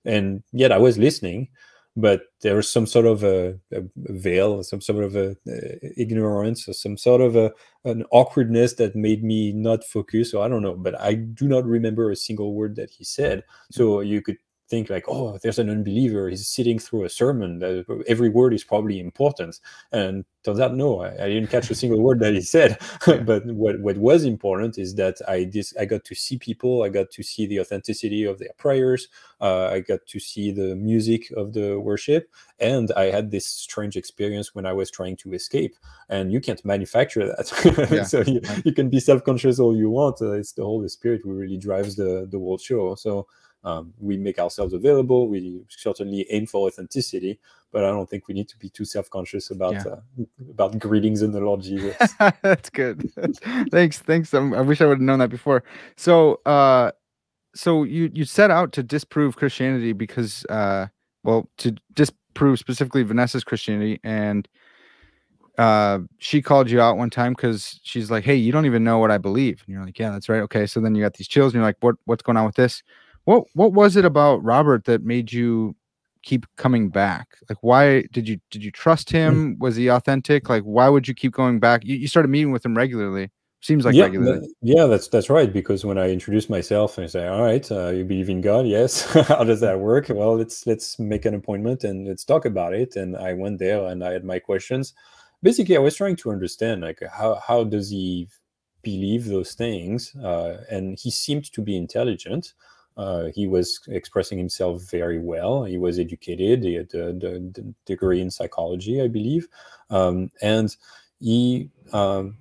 And yet I was listening but there was some sort of a, a veil, some sort of a, a, ignorance, or some sort of a, an awkwardness that made me not focus. So I don't know, but I do not remember a single word that he said. So mm-hmm. you could think like, oh, there's an unbeliever. He's sitting through a sermon. Every word is probably important. And turns out, no, I, I didn't catch a single word that he said. but what, what was important is that I dis- I got to see people. I got to see the authenticity of their prayers. Uh, I got to see the music of the worship. And I had this strange experience when I was trying to escape. And you can't manufacture that. Yeah. so you, you, can be self-conscious all you want. Uh, it's the Holy Spirit who really drives the, the whole show. So um, we make ourselves available. We certainly aim for authenticity, but I don't think we need to be too self-conscious about yeah. uh, about greetings in the Lord Jesus. That's good. thanks, thanks. Um, I wish I would have known that before. So, uh, so you you set out to disprove Christianity because, uh, well, to disprove specifically Vanessa's Christianity, and uh, she called you out one time because she's like, "Hey, you don't even know what I believe," and you're like, "Yeah, that's right. Okay." So then you got these chills, and you're like, "What what's going on with this?" What what was it about Robert that made you keep coming back? Like why did you did you trust him? Was he authentic? Like why would you keep going back? You, you started meeting with him regularly. Seems like yeah, regularly. That, yeah, that's that's right. Because when I introduce myself and I say, "All right, uh, you believe in God? Yes. How does that work? Well, let's let's make an appointment and let's talk about it." And I went there and I had my questions. Basically, I was trying to understand like how how does he believe those things? Uh, and he seemed to be intelligent. Uh, he was expressing himself very well. He was educated. He had the, the, the degree in psychology, I believe, um, and he um,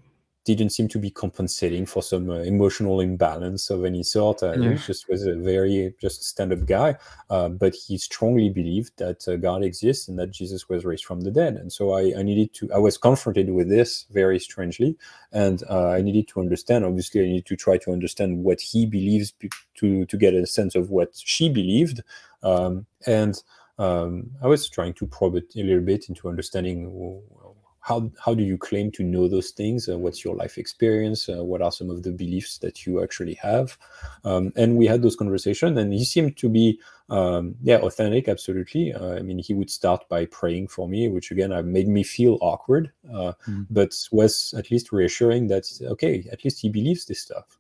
didn't seem to be compensating for some uh, emotional imbalance of any sort. Uh, yeah. He just was a very just stand-up guy, uh, but he strongly believed that uh, God exists and that Jesus was raised from the dead. And so I, I needed to. I was confronted with this very strangely, and uh, I needed to understand. Obviously, I needed to try to understand what he believes to to get a sense of what she believed, um, and. Um, I was trying to probe it a little bit into understanding how how do you claim to know those things? Uh, what's your life experience? Uh, what are some of the beliefs that you actually have? Um, and we had those conversations, and he seemed to be um, yeah authentic, absolutely. Uh, I mean, he would start by praying for me, which again uh, made me feel awkward, mm. but was at least reassuring that okay, at least he believes this stuff.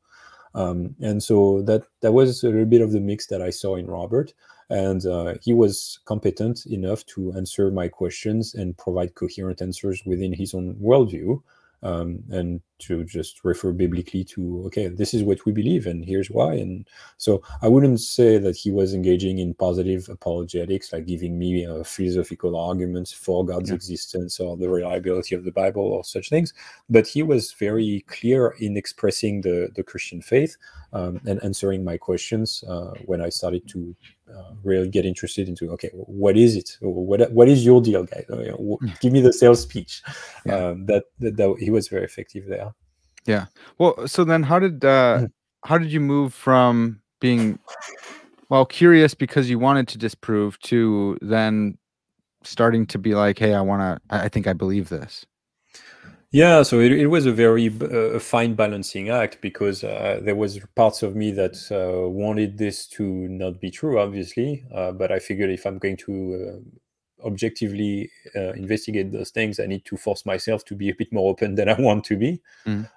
Um, and so that that was a little bit of the mix that I saw in Robert and uh, he was competent enough to answer my questions and provide coherent answers within his own worldview. Um, and to just refer biblically to okay this is what we believe and here's why. And so i wouldn't say that he was engaging in positive apologetics like giving me uh, philosophical arguments for god's yeah. existence or the reliability of the bible or such things but he was very clear in expressing the the christian faith um, and answering my questions uh, when i started to uh, really get interested into okay what is it? What what is your deal guys uh, give me the sales speech. Yeah. um, that, that, that he was very effective there yeah well so then how did uh mm. how did you move from being well curious because you wanted to disprove to then starting to be like hey i want to i think i believe this Yeah, so it, it was a very uh, fine balancing act because uh, there was parts of me that uh, wanted this to not be true, obviously. Uh, but I figured if I'm going to uh, objectively uh, investigate those things, I need to force myself to be a bit more open than I want to be. Mm.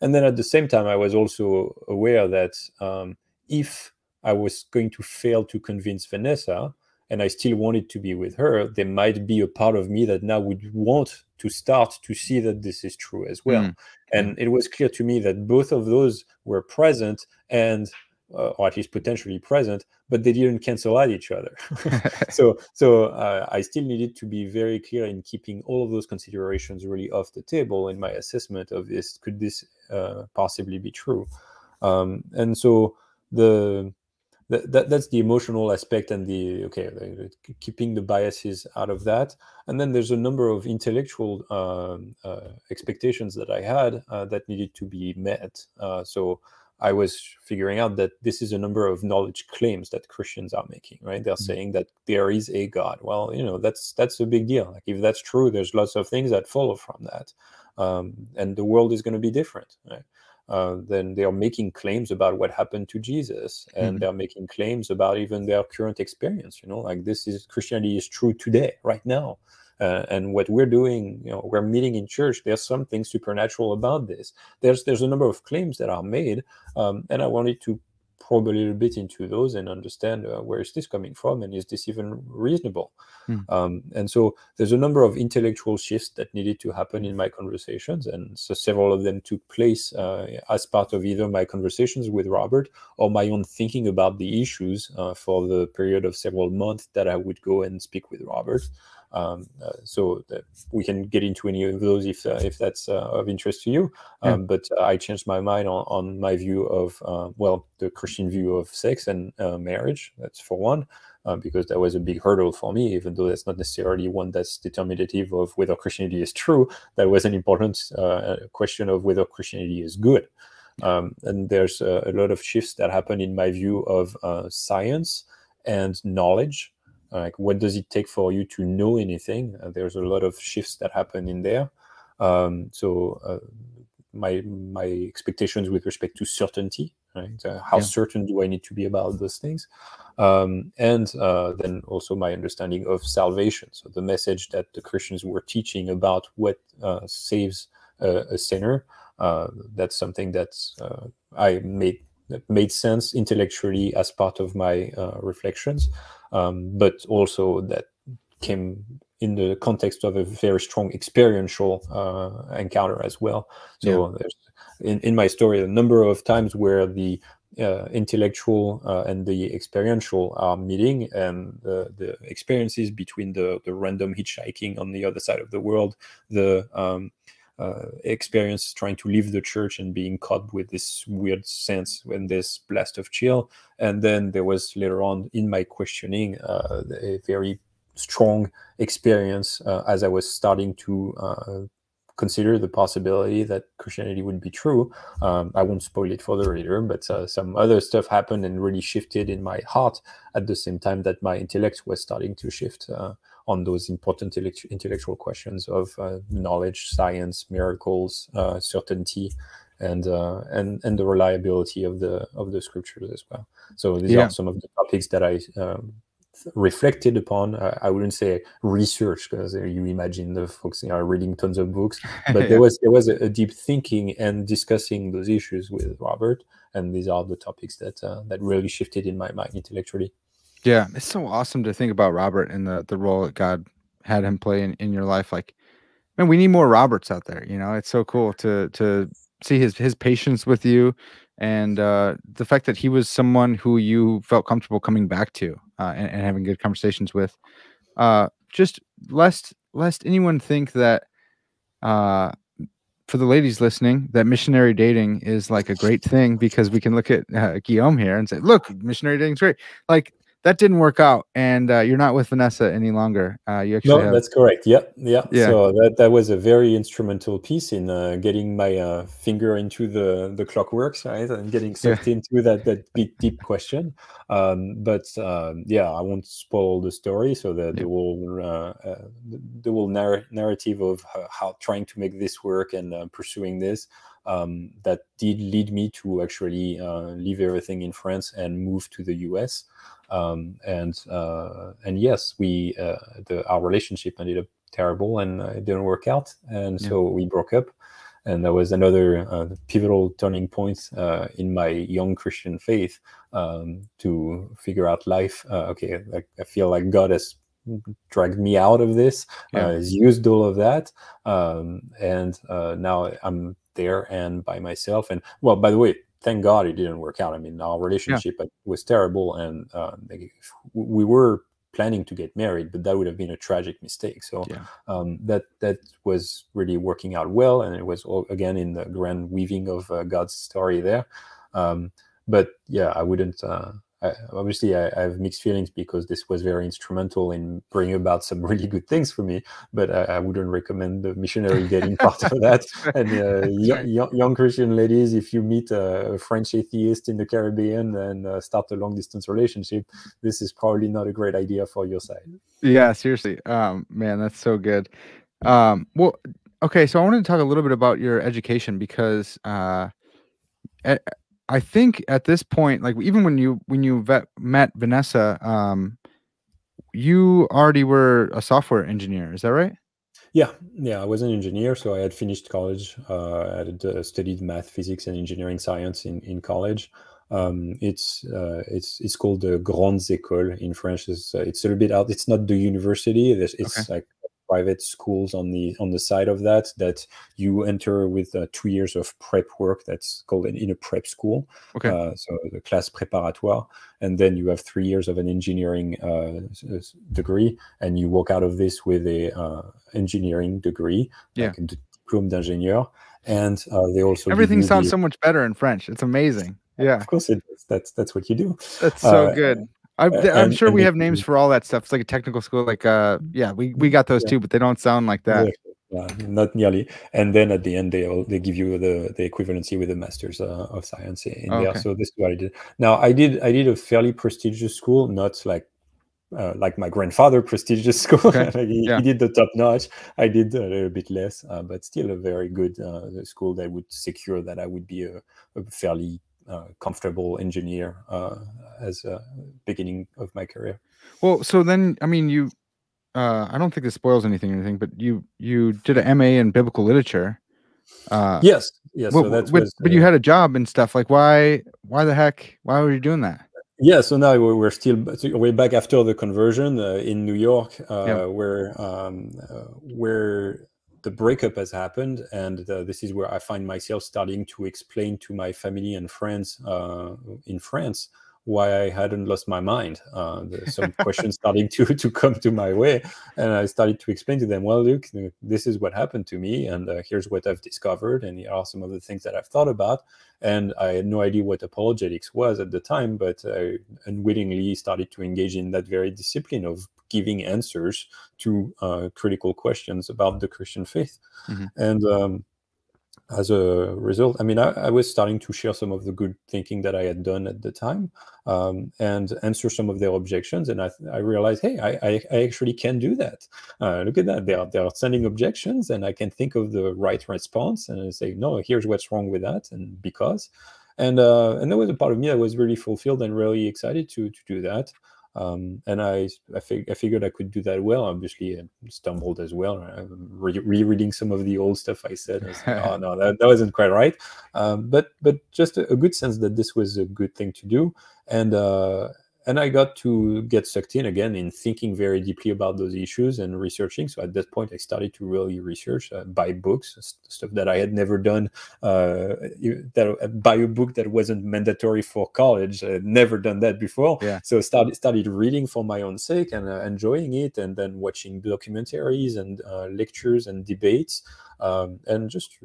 and then at the same time, I was also aware that um, if I was going to fail to convince Vanessa, and I still wanted to be with her, there might be a part of me that now would want to start to see that this is true as well. Mm. And it was clear to me that both of those were present and uh, or at least potentially present, but they didn't cancel out each other. so, so uh, I still needed to be very clear in keeping all of those considerations really off the table in my assessment of this. Could this uh, possibly be true? Um, and so the that, that that's the emotional aspect and the okay keeping the biases out of that and then there's a number of intellectual um, uh, expectations that i had uh, that needed to be met uh, so i was figuring out that this is a number of knowledge claims that christians are making right they're mm-hmm. saying that there is a god well you know that's that's a big deal like if that's true there's lots of things that follow from that um, and the world is going to be different right uh, then they are making claims about what happened to Jesus, and mm-hmm. they're making claims about even their current experience. You know, like this is Christianity is true today, right now. Uh, and what we're doing, you know, we're meeting in church. There's something supernatural about this. There's there's a number of claims that are made, um, and I wanted to probe a little bit into those and understand uh, where is this coming from and is this even reasonable mm. um, and so there's a number of intellectual shifts that needed to happen in my conversations and so several of them took place uh, as part of either my conversations with robert or my own thinking about the issues uh, for the period of several months that i would go and speak with robert um, uh, so we can get into any of those if uh, if that's uh, of interest to you. Um. But I changed my mind on, on my view of well, the Christian view of sex and marriage. That's for one. Uh, because that was a big hurdle for me, even though that's not necessarily one that's determinative of whether Christianity is true. That was an important uh, question of whether Christianity is good. Um, and there's a, a, lot of shifts that happen in my view of uh, science and knowledge like what does it take for you to know anything? Uh, there's a lot of shifts that happen in there. Um, so uh, my my expectations with respect to certainty right? Uh, how yeah. certain do i need to be about those things? Um, and uh, then also my understanding of salvation. So the message that the christians were teaching about what uh, saves a sinner uh, that's something that i made that made sense intellectually as part of my reflections um, but also that came in the context of a very strong experiential uh, encounter as well. So yeah. there's in, in my story a number of times where the uh, intellectual uh, and the experiential are meeting and the, the experiences between the, the random hitchhiking on the other side of the world, the um, uh, experience trying to leave the church and being caught with this weird sense when this blast of chill. And then there was later on in my questioning uh, a very strong experience uh, as I was starting to uh, consider the possibility that Christianity would be true. Um, I won't spoil it for the reader, but uh, some other stuff happened and really shifted in my heart at the same time that my intellect was starting to shift. Uh, on those important intellectual questions of uh, knowledge, science, miracles, uh, certainty, and uh, and and the reliability of the of the scriptures as well. So these yeah. are some of the topics that I um, reflected upon. I wouldn't say research because you imagine the folks you know, reading tons of books, but yeah. there was there was a, a, deep thinking and discussing those issues with Robert, and these are the topics that uh, that really shifted in my mind intellectually. Yeah, it's so awesome to think about Robert and the the role that God had him play in, in your life. Like, man, we need more Roberts out there. You know, it's so cool to to see his his patience with you and uh, the fact that he was someone who you felt comfortable coming back to uh, and, and, having good conversations with. Uh, just lest lest anyone think that uh, for the ladies listening, that missionary dating is like a great thing because we can look at uh, Guillaume here and say, "Look, missionary dating's great." Like that didn't work out, and uh, you're not with Vanessa any longer. Uh, you actually no, have, that's correct. Yeah, yeah, Yeah. So that that was a very instrumental piece in uh, getting my uh, finger into the the clockworks, right, and getting sucked into that that big deep question. Um, but um, yeah, I won't spoil the story. So that Yeah. the whole uh, uh, the, whole narr- narrative of how, how trying to make this work and uh, pursuing this um, that did lead me to actually uh, leave everything in France and move to the US. Um, and uh, and yes, we uh, the our relationship ended up terrible and uh, it didn't work out, and Yeah. so we broke up. And that was another uh, pivotal turning point uh, in my young Christian faith um, to figure out life. Uh, okay, like, I feel like God has dragged me out of this, Yeah. uh, has used all of that, um, and uh, now I'm there and by myself. And well, by the way, thank God it didn't work out. I mean, our relationship uh, was terrible, and uh, we were planning to get married, but that would have been a tragic mistake. So Yeah. um, that that was really working out well, and it was all, again in the grand weaving of uh, God's story there. Um, but yeah, I wouldn't. Uh, I, obviously, I, I have mixed feelings because this was very instrumental in bringing about some really good things for me. But I, I wouldn't recommend the missionary getting part of that. And uh, young, young, young Christian ladies, if you meet a, a French atheist in the Caribbean and uh, start a long distance relationship, this is probably not a great idea for your side. Yeah, seriously. Um, man, that's so good. Um, well, okay, so I wanted to talk a little bit about your education because uh, I, think at this point, like even when you when you vet, met Vanessa, um, you already were a software engineer. Is that right? Yeah, yeah, I was an engineer, so I had finished college. Uh, I had uh, studied math, physics, and engineering science in, in college. Um, it's uh, it's it's called the Grandes Écoles in French. It's, uh, it's a little bit out. It's not the university. There's, it's like private schools on the on the side of that that you enter with uh, two years of prep work. That's called in, in a prep school. Okay. Uh, so the classe préparatoire, and then you have three years of an engineering uh, degree, and you walk out of this with a uh, engineering degree, Yeah. like a diplôme d'ingénieur. And uh, they also Everything sounds the- so much better in French. It's amazing. Yeah, Of course, it is. That's that's what you do. that's so Uh, good. I, uh, I'm sure and we have names for all that stuff. It's like a technical school. Like, uh, yeah, we we got those Yeah. too, but they don't sound like that. Yeah, not nearly. And then at the end, they all, they give you the the equivalency with the masters uh, of science in Oh, there. okay. So this is what I did. Now I did I did a fairly prestigious school, not like. Uh, like my grandfather, prestigious school. Okay. Like, he, Yeah. he did the top notch. I did a little bit less, uh, but still a very good uh, school that would secure that I would be a, a fairly uh, comfortable engineer uh, as a beginning of my career. Well, so then I mean, you. Uh, I don't think this spoils anything or anything, but you you did an MA in biblical literature. Uh, Yes, yes. So but, was, but uh, you had a job and stuff. Like, why? Why the heck? Why were you doing that? Yeah, so now we- we're still way back after the conversion uh, in New York, uh, Yeah. where um, uh, where the breakup has happened, and uh, this is where I find myself starting to explain to my family and friends uh, in France why I hadn't lost my mind. Uh, some questions starting to to come to my way, and I started to explain to them, well, look, this is what happened to me, and uh, here's what I've discovered, and here are some of the things that I've thought about and I had no idea what apologetics was at the time, but I unwittingly started to engage in that very discipline of giving answers to uh, critical questions about the Christian faith. Mhm. And um, as a result, I mean, I, I was starting to share some of the good thinking that I had done at the time um, and answer some of their objections. And I, I realized, hey, I, I, I actually can do that. Uh, look at that. They are, they are sending objections, and I can think of the right response and I say, no, here's what's wrong with that, and because. And uh, and there was a part of me that was really fulfilled and really excited to to do that. Um, and I I, fig- I figured I could do that well. Obviously, I stumbled as well. I'm re- rereading some of the old stuff I said. I was like, oh no, that, that wasn't quite right. Um, but but just a, a good sense that this was a good thing to do, and uh, and I got to get sucked in again in thinking very deeply about those issues and researching. So at that point, I started to really research, uh, buy books, stuff that I had never done. Uh, that uh, buy a book that wasn't mandatory for college. I had never done that before. Yeah. So started started reading for my own sake and uh, enjoying it, and then watching documentaries and uh, lectures and debates. Um, and just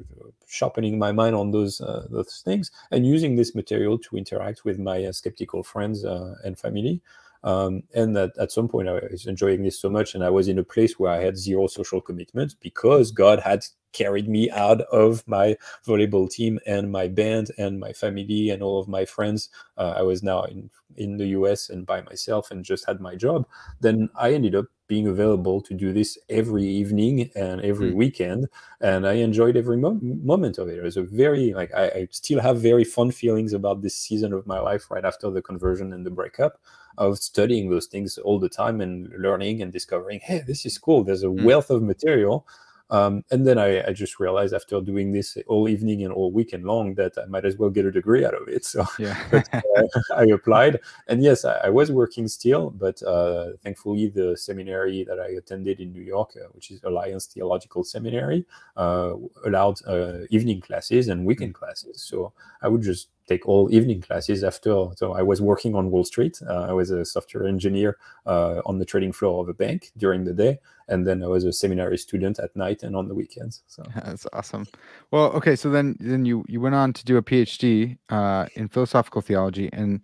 sharpening my mind on those uh, those things and using this material to interact with my uh, skeptical friends uh, and family. Um, and at, at some point, I was enjoying this so much, and I was in a place where I had zero social commitments because God had carried me out of my volleyball team and my band and my family and all of my friends. Uh, I was now in in the US and by myself and just had my job. Then I ended up being available to do this every evening and every mm. weekend, and I enjoyed every mo- moment of it. It was a very like I, I still have very fun feelings about this season of my life right after the conversion and the breakup of studying those things all the time and learning and discovering hey this is cool there's a mm. wealth of material um, and then I, I, just realized after doing this all evening and all weekend long that I might as well get a degree out of it. So yeah. but, uh, I applied. And yes, I, I was working still, but uh, thankfully the seminary that I attended in New York, uh, which is Alliance Theological Seminary, uh, allowed uh, evening classes and weekend mm-hmm. classes. So I would just take all evening classes after. So I was working on Wall Street. Uh, I was a software engineer uh, on the trading floor of a bank during the day, and then I was a seminary student at night and on the weekends. So that's awesome. Well, okay, so then then you you went on to do a PhD uh, in philosophical theology, and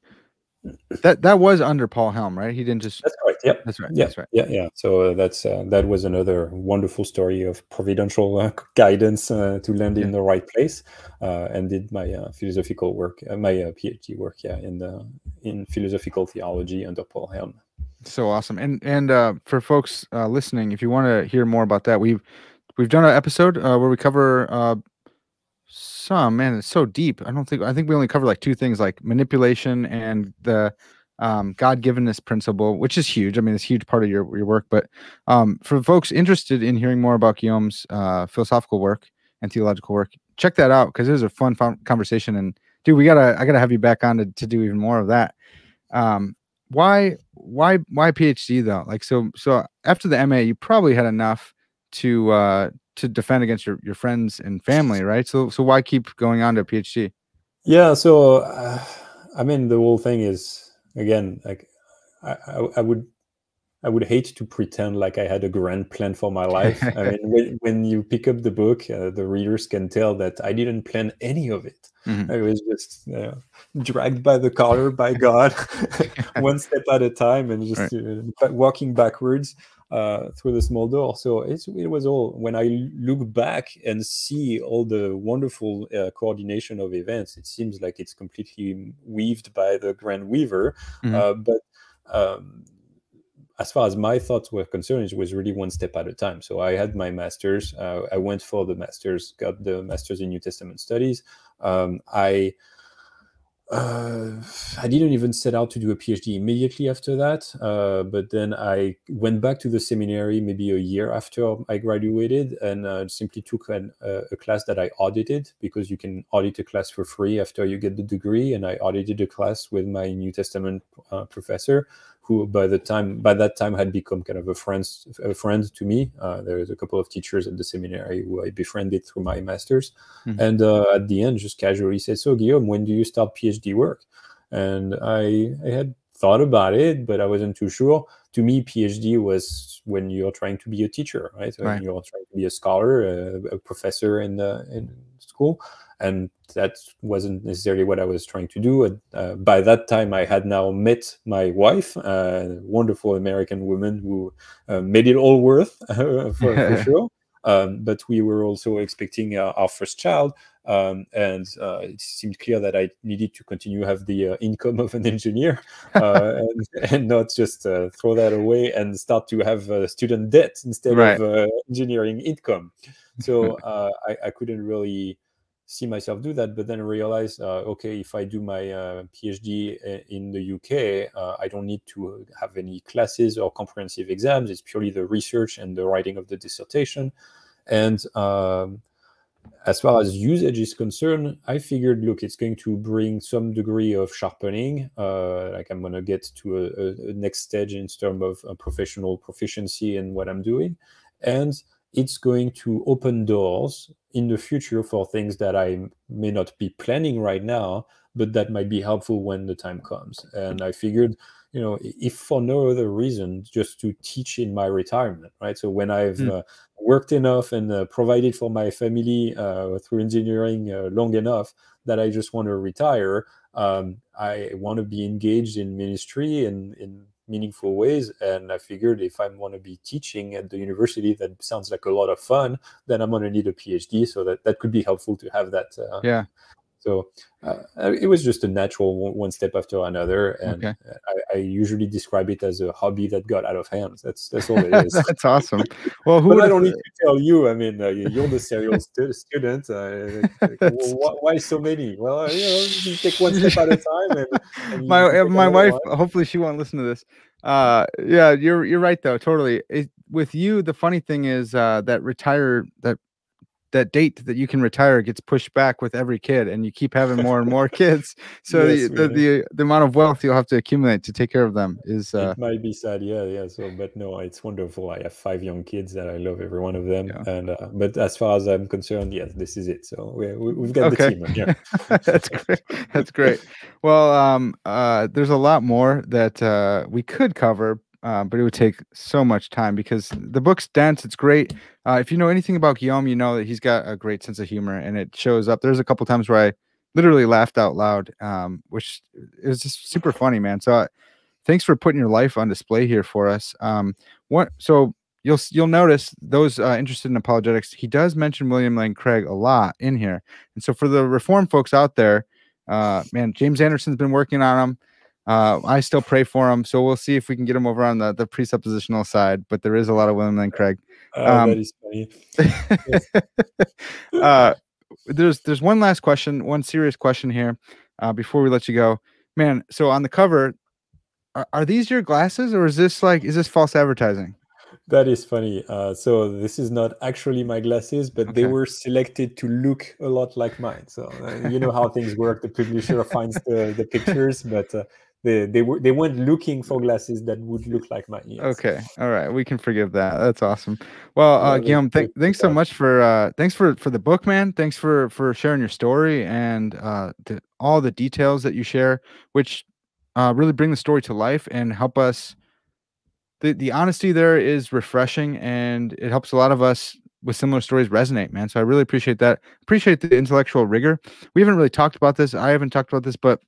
that that was under Paul Helm, right? He didn't just. That's right. Yep. That's right. Yeah. That's right. Yeah. Yeah. So uh, that's uh, that was another wonderful story of providential uh, guidance uh, to land yeah. in the right place, uh, and did my uh, philosophical work, my PhD work, yeah, in the in philosophical theology under Paul Helm. So awesome. And and for folks listening, if you want to hear more about that, we've we've done an episode where we cover some man it's so deep. I don't think i think we only cover like two things like manipulation and the um, god-givenness principle which is huge. I mean it's a huge part of your, your work but um, for folks interested in hearing more about guillaume's uh, philosophical work and theological work check that out because it was a fun, fun conversation and dude we gotta i gotta have you back on to, to do even more of that. Um, why why why phd though? Like so so after the ma you probably had enough to uh to defend against your, your friends and family, right? So so why keep going on to a PhD? Yeah, so uh, I mean the whole thing is again like I, I, I, would I would hate to pretend like I had a grand plan for my life. I mean when, when you pick up the book, uh, the readers can tell that I didn't plan any of it. Mm-hmm. I was just uh, dragged by the collar by God, one step at a time, and just right. Uh, walking backwards uh, through the small door. So it was all when I look back and see all the wonderful uh, coordination of events. It seems like it's completely weaved by the Grand Weaver, mm-hmm. uh, but. Um, as far as my thoughts were concerned, it was really one step at a time. So I had my master's. Uh, I went for the master's, got the master's in New Testament studies. Um, I uh, I didn't even set out to do a PhD immediately after that, uh, but then I went back to the seminary maybe a year after I graduated and uh, simply took an, a class that I audited because you can audit a class for free after you get the degree. And I audited a class with my New Testament uh, professor who by the time by that time had become kind of a friend a friend to me. Uh, there's a couple of teachers at the seminary who I befriended through my masters, mm-hmm. and uh, at the end, just casually said, "So Guillaume, when do you start PhD work?" And I I had thought about it, but I wasn't too sure. To me, PhD was when you're trying to be a teacher, right? When right. you're trying to be a scholar, a, a professor in the in school and that wasn't necessarily what I was trying to do. Uh, by that time, I had now met my wife, a wonderful American woman who uh, made it all worth for, for, sure. Um, but we were also expecting uh, our first child, um, and uh, it seemed clear that I needed to continue have the uh, income of an engineer uh, and, and, not just throw that away and start to have student debt instead right. of engineering income. So I, I couldn't really see myself do that, but then realize, uh, okay, if I do my uh, PhD uh, in the UK, uh, I don't need to have any classes or comprehensive exams. It's purely the research and the writing of the dissertation. And um, as far as usage is concerned, I figured, look, it's going to bring some degree of sharpening. Uh, like I'm going to get to a, a, next stage in terms of professional proficiency in what I'm doing. And it's going to open doors in the future for things that I may not be planning right now, but that might be helpful when the time comes. And I figured, you know, if for no other reason, just to teach in my retirement, right? So when I've mm. uh, worked enough and uh, provided for my family uh, through engineering uh, long enough that I just want to retire, um, I want to be engaged in ministry and in meaningful ways. And I figured if I want to be teaching at the university, that sounds like a lot of fun. Then I'm going to need a PhD, so that that could be helpful to have that. Uh, yeah. So uh, it was just a natural one, step after another, and okay. I, I, usually describe it as a hobby that got out of hand. That's that's all it is. that's awesome. Well, who? I don't need to tell you. I mean, uh, you're the serial stu- student. Uh, why, why, so many? Well, you know, you take one step at a time. And, and my my wife. One. Hopefully, she won't listen to this. Uh, yeah, you're you're right though. Totally. It, with you, the funny thing is uh, that retire that that date that you can retire gets pushed back with every kid and you keep having more and more kids. So yes, the, the, the, the amount of wealth you'll have to accumulate to take care of them is uh, it might be sad yeah yeah so but no it's wonderful. I have five young kids that i love every one of them yeah. and uh, but as far as i'm concerned yes this is it. So we, we, have got okay. the team yeah that's great. That's great. Well um uh there's a lot more that uh we could cover uh, but it would take so much time because the book's dense. It's great. Uh, if you know anything about Guillaume, you know that he's got a great sense of humor, and it shows up. There's a couple times where I literally laughed out loud, um, which is just super funny, man. So, uh, thanks for putting your life on display here for us. Um, what? So you'll you'll notice those uh, interested in apologetics. He does mention William Lane Craig a lot in here, and so for the reform folks out there, uh, man, James Anderson's been working on them. Uh, I still pray for him, so we'll see if we can get him over on the, the presuppositional side. But there is a lot of William Lane Craig. Oh, um, that is funny. uh, there's there's one last question, one serious question here uh, before we let you go, man. So on the cover, are, are these your glasses, or is this like is this false advertising? That is funny. Uh, so this is not actually my glasses, but okay. they were selected to look a lot like mine. So uh, you know how things work. The publisher finds the, the pictures, but uh, they they were they went looking for glasses that would look like my ears. Okay, all right, we can forgive that. That's awesome. Well, uh, Guillaume, th- thanks so much for uh, thanks for for the book, man. Thanks for for sharing your story and uh, the, all the details that you share, which uh, really bring the story to life and help us. The the honesty there is refreshing, and it helps a lot of us with similar stories resonate, man. So I really appreciate that. Appreciate the intellectual rigor. We haven't really talked about this. I haven't talked about this, but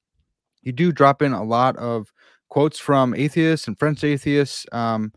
you do drop in a lot of quotes from atheists and French atheists. Um,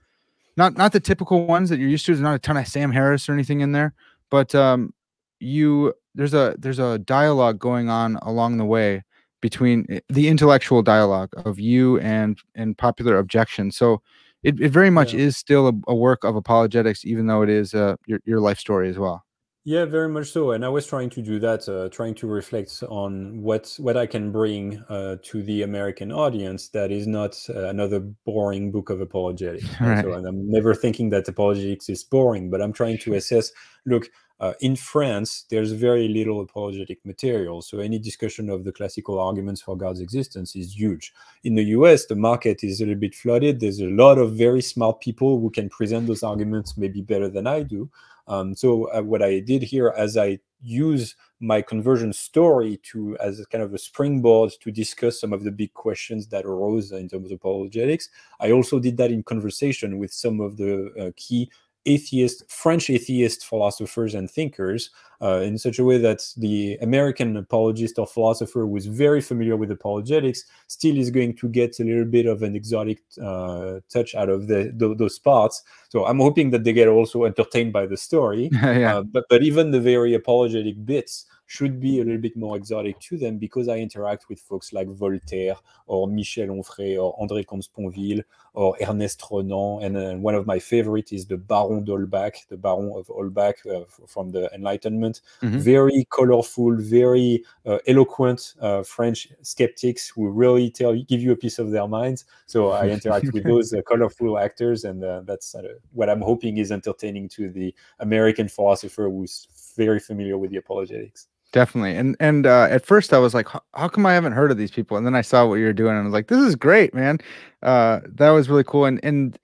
not not the typical ones that you're used to. There's not a ton of Sam Harris or anything in there, but um, you there's a there's a dialogue going on along the way between eh, the intellectual dialogue of you and and popular objection. So it, it very much yeah. is still a, a, work of apologetics, even though it is uh, your your life story as well. Yeah, very much so. And I was trying to do that, uh, trying to reflect on what what I can bring uh, to the American audience that is not uh, another boring book of apologetics. Right. So, and I'm never thinking that apologetics is boring, but I'm trying to assess. Look, uh, in France, there's very little apologetic material, so any discussion of the classical arguments for God's existence is huge. In the US, the market is a little bit flooded. There's a lot of very smart people who can present those arguments maybe better than I do. Um, so uh, what I did here, as I use my conversion story to as a kind of a springboard to discuss some of the big questions that arose in terms of apologetics, I also did that in conversation with some of the uh, key atheist, French atheist philosophers and thinkers uh, in such a way that the American apologist or philosopher who is very familiar with apologetics still is going to get a little bit of an exotic uh, touch out of the, the, those parts. So I'm hoping that they get also entertained by the story. yeah. uh, but, but even the very apologetic bits should be a little bit more exotic to them because I interact with folks like Voltaire or Michel Onfray or André Comte-Sponville or Ernest Renan. And uh, one of my favorite is the Baron d'Holbach, the Baron of Holbach uh, from the Enlightenment. Mm-hmm. Very colorful, very uh, eloquent uh, French skeptics who really tell give you a piece of their minds. So I interact with those uh, colorful actors, and uh, that's what I'm hoping is entertaining to the American philosopher who's very familiar with the apologetics. Definitely. And and uh, at first I was like, how come I haven't heard of these people? And then I saw what you were doing and I was like, this is great, man. Uh, that was really cool. And and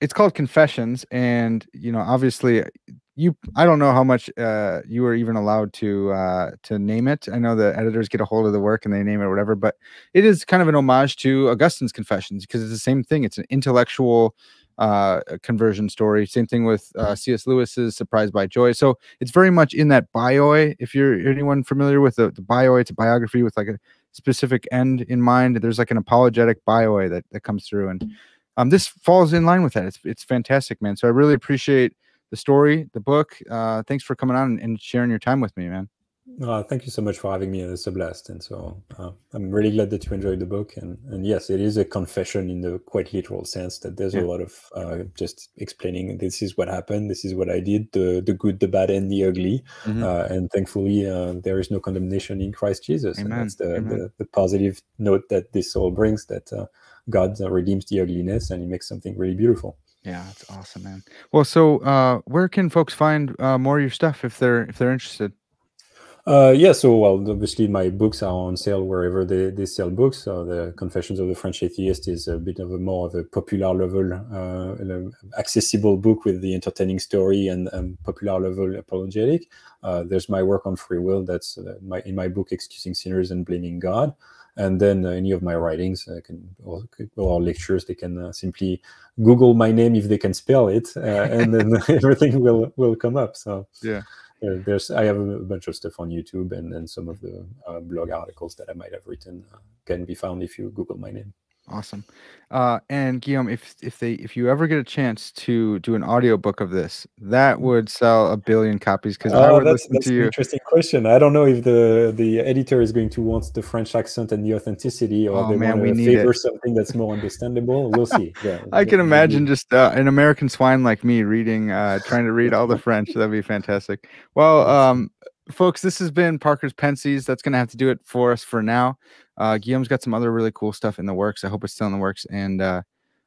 it's called Confessions. And you know, obviously you I don't know how much uh, you were even allowed to uh, to name it. I know the editors get a hold of the work and they name it whatever, but it is kind of an homage to Augustine's Confessions because it's the same thing. It's an intellectual uh, conversion story. Same thing with uh, C.S. Lewis's Surprised by Joy. So it's very much in that bioi. If you're anyone familiar with the, the bioi, it's a biography with like a specific end in mind. There's like an apologetic bioi that, that comes through. And um, this falls in line with that. It's it's fantastic, man. So I really appreciate the story, the book. Uh, thanks for coming on and sharing your time with me, man. Uh, thank you so much for having me. It's a blast, and so uh, I'm really glad that you enjoyed the book. And and yes, it is a confession in the quite literal sense that there's yeah. a lot of uh, just explaining this is what happened, this is what I did, the the good, the bad, and the ugly. Mm-hmm. Uh, and thankfully, uh, there is no condemnation in Christ Jesus. Amen. And that's the, the, the positive note that this all brings. That uh, God redeems the ugliness and He makes something really beautiful. Yeah, that's awesome, man. Well, so uh, where can folks find uh, more of your stuff if they're if they're interested? Uh, yeah, so well, obviously my books are on sale wherever they, they sell books. So the Confessions of the French Atheist is a bit of a more of a popular level, uh, accessible book with the entertaining story and popular level apologetic. Uh, there's my work on free will. That's uh, my in my book, Excusing Sinners and Blaming God. And then uh, any of my writings can or, or, lectures, they can simply Google my name if they can spell it, and then everything will will come up. So yeah there's I have a bunch of stuff on YouTube and then some of the uh, blog articles that I might have written uh, can be found if you Google my name. Awesome. Uh, and Guillaume, if if they if you ever get a chance to do an audiobook of this, that mm. would sell a billion copies because I oh, would that's, listen that's to you. Interesting question. I don't know if the the editor is going to want the French accent and the authenticity, or oh, they man, want to favor it. something that's more understandable. We'll see. Yeah, I can imagine just uh, an American swine like me reading, uh, trying to read all the French. That'd be fantastic. Well, um, folks, this has been Parker's Pensées. That's going to have to do it for us for now. Uh, Guillaume's got some other really cool stuff in the works. I hope it's still in the works, and uh,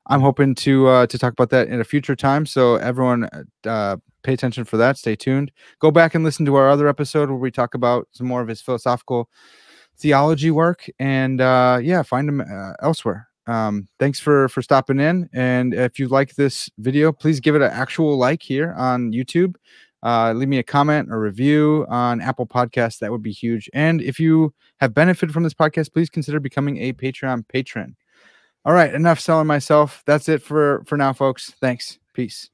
I'm hoping to uh, to talk about that in a future time. So everyone, uh, pay attention for that. Stay tuned. Go back and listen to our other episode where we talk about some more of his philosophical theology work, and uh, yeah, find him uh, elsewhere. Um, thanks for for stopping in, and if you like this video, please give it an actual like here on YouTube uh, leave me a comment or review on Apple Podcasts. That would be huge. And if you have benefited from this podcast, please consider becoming a Patreon patron. All right, enough selling myself. That's it for for now, folks. Thanks. Peace.